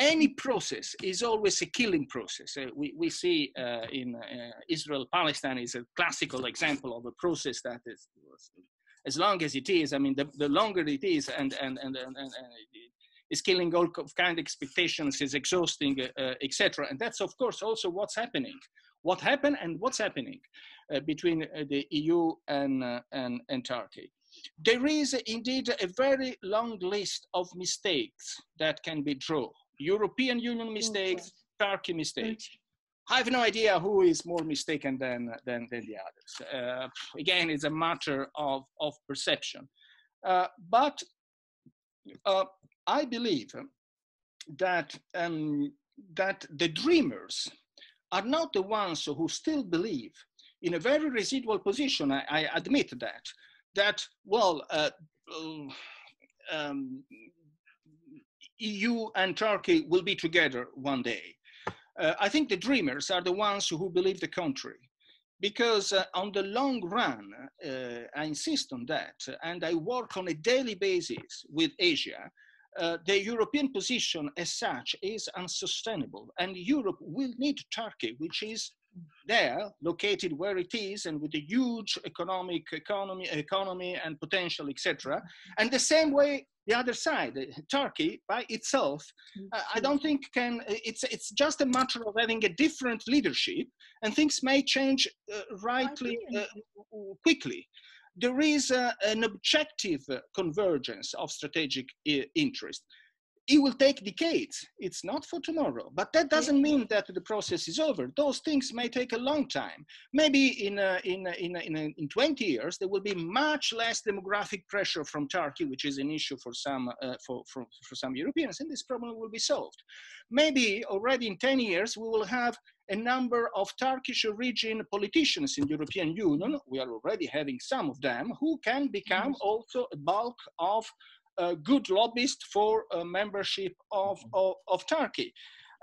Any process is always a killing process. Uh, we, we see uh, in uh, Israel, Palestine is a classical example of a process that is, as long as it is, I mean, the, the longer it is and, and, and, and, and, killing all kind of expectations, is exhausting, uh, uh etc. And that's of course also what's happening. What happened and what's happening uh, between the EU and, and, and Turkey. There is indeed a very long list of mistakes that can be drawn. European Union mistakes. Turkey mistakes. I have no idea who is more mistaken than, than, than the others. Uh, again, it's a matter of, of perception. Uh, but uh, I believe that, um, that the dreamers are not the ones who still believe in a very residual position, I, I admit that, that, well, uh, um, EU and Turkey will be together one day. Uh, I think the dreamers are the ones who believe the country. because uh, on the long run, uh, I insist on that, and I work on a daily basis with Asia uh, the European position as such is unsustainable, and Europe will need Turkey, which is there, located where it is, and with a huge economic economy, economy and potential, etc. And the same way, the other side, uh, Turkey by itself, uh, I don't think can. It's it's just a matter of having a different leadership, and things may change uh, rightly uh, quickly. There is uh, an objective convergence of strategic interest it will take decades. It's not for tomorrow, but that doesn't mean that the process is over. Those things may take a long time. Maybe in, uh, in, uh, in, uh, in, uh, in 20 years, there will be much less demographic pressure from Turkey, which is an issue for some, uh, for, for, for some Europeans, and this problem will be solved. Maybe already in 10 years, we will have a number of Turkish origin politicians in the European Union, we are already having some of them, who can become also a bulk of a good lobbyist for membership of, mm-hmm. of, of Turkey.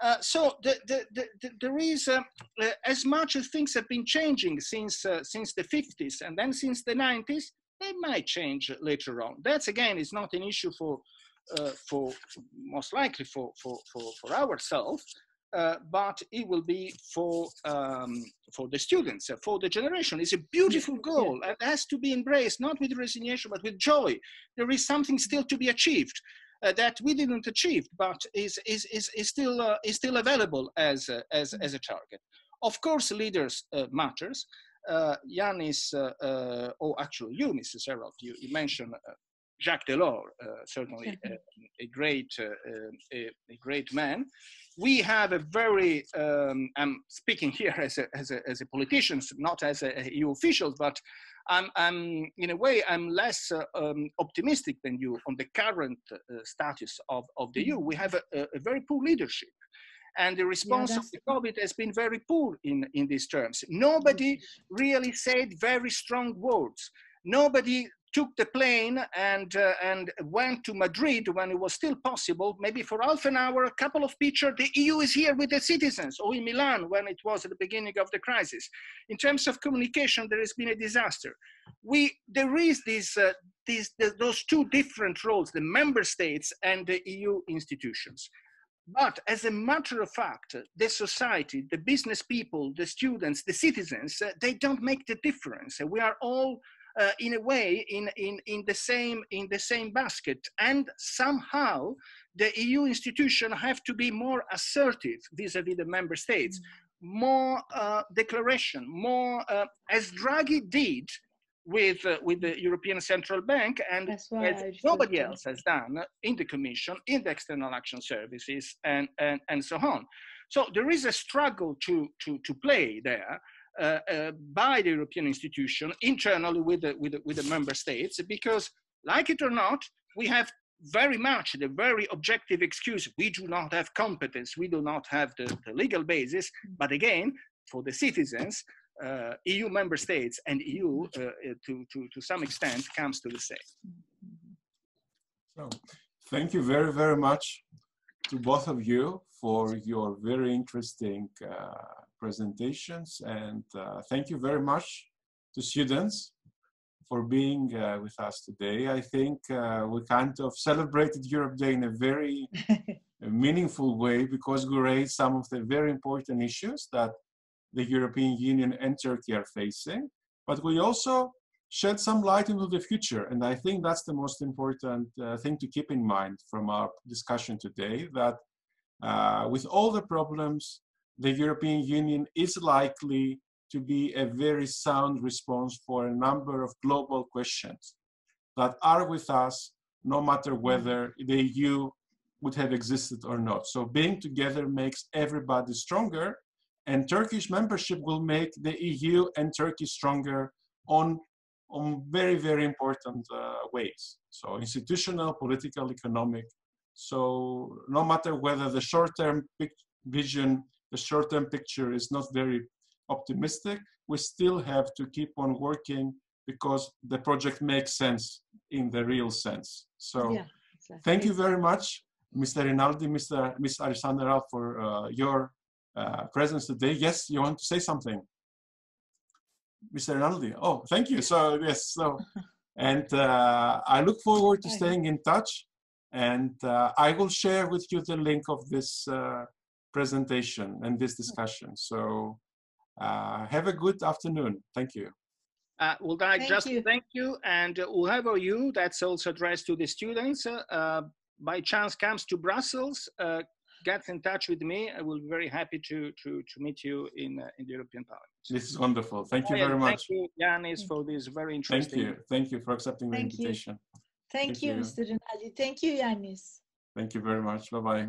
Uh, so the, the, the, there is uh, uh, as much as things have been changing since uh, since the 50s and then since the 90s they might change later on that's again is not an issue for uh, for most likely for for for, for ourselves uh, but it will be for um, for the students, uh, for the generation. It's a beautiful goal. It has to be embraced, not with resignation, but with joy. There is something still to be achieved uh, that we didn't achieve, but is is is, is still uh, is still available as as as a target. Of course, leaders uh, matters. Yannis, or actually you, Mrs. Eralp, you, you mentioned Jacques Delors, uh, certainly a, a great, uh, a, a, great man. We have a very, um, I'm speaking here as a, as a, as a politician, not as a EU official, but I'm, I'm, in a way, I'm less uh, um, optimistic than you on the current uh, status of, of the EU. We have a, a very poor leadership and the response yeah, of the COVID has been very poor in, in these terms. Nobody really said very strong words. Nobody took the plane and, uh, and went to Madrid when it was still possible, maybe for half an hour, a couple of pictures, the EU is here with the citizens, or in Milan when it was at the beginning of the crisis. In terms of communication, there has been a disaster. We, there is this, uh, the, those two different roles, the member states and the EU institutions. But as a matter of fact, the society, the business people, the students, the citizens, uh, they don't make the difference. We are all uh, in a way in, in, in, the same, in the same basket. And somehow the EU institutions have to be more assertive vis-a-vis -vis the member states, more uh, declaration, more, uh, as Draghi did with, uh, with the European Central Bank and as nobody else has done in the Commission, in the External Action Services, and, and, and so on. So there is a struggle to, to, to play there. Uh, uh, by the European institution internally with the, with, the, with the member states because like it or not, we have very much the very objective excuse we do not have competence, we do not have the, the legal basis. But again, for the citizens, uh, EU member states and EU uh, uh, to, to, to some extent comes to the same. So, thank you very, very much to both of you for your very interesting uh, presentations. And uh, thank you very much to students for being uh, with us today. I think uh, we kind of celebrated Europe Day in a very meaningful way because we raised some of the very important issues that the European Union and Turkey are facing. But we also shed some light into the future. And I think that's the most important uh, thing to keep in mind from our discussion today, that uh, with all the problems the European Union is likely to be a very sound response for a number of global questions that are with us no matter whether the EU would have existed or not. So being together makes everybody stronger and Turkish membership will make the EU and Turkey stronger on, on very, very important uh, ways. So institutional, political, economic. So no matter whether the short-term vision the short-term picture is not very optimistic, we still have to keep on working because the project makes sense in the real sense. So yeah, exactly. thank you very much, Mr. Rinaldi, Mr. Ms. Alexandra, for uh, your uh, presence today. Yes, you want to say something? Mr. Rinaldi. Oh, thank you. So yes, so and uh, I look forward to staying in touch And uh, I will share with you the link of this uh, presentation and this discussion. So uh, have a good afternoon. Thank you. Uh, would I Thank just you. thank you and whoever you, that's also addressed to the students, uh, uh, by chance comes to Brussels, uh, get in touch with me. I will be very happy to, to, to meet you in, uh, in the European Parliament. This is wonderful. Thank you Oh, yeah, very much. Thank you, Yannis, for this very interesting. Thank you. Thank you for accepting the Thank you. invitation. Thank, Thank you, you. Mr. Rinaldi. Thank you, Yannis. Thank you very much. Bye-bye.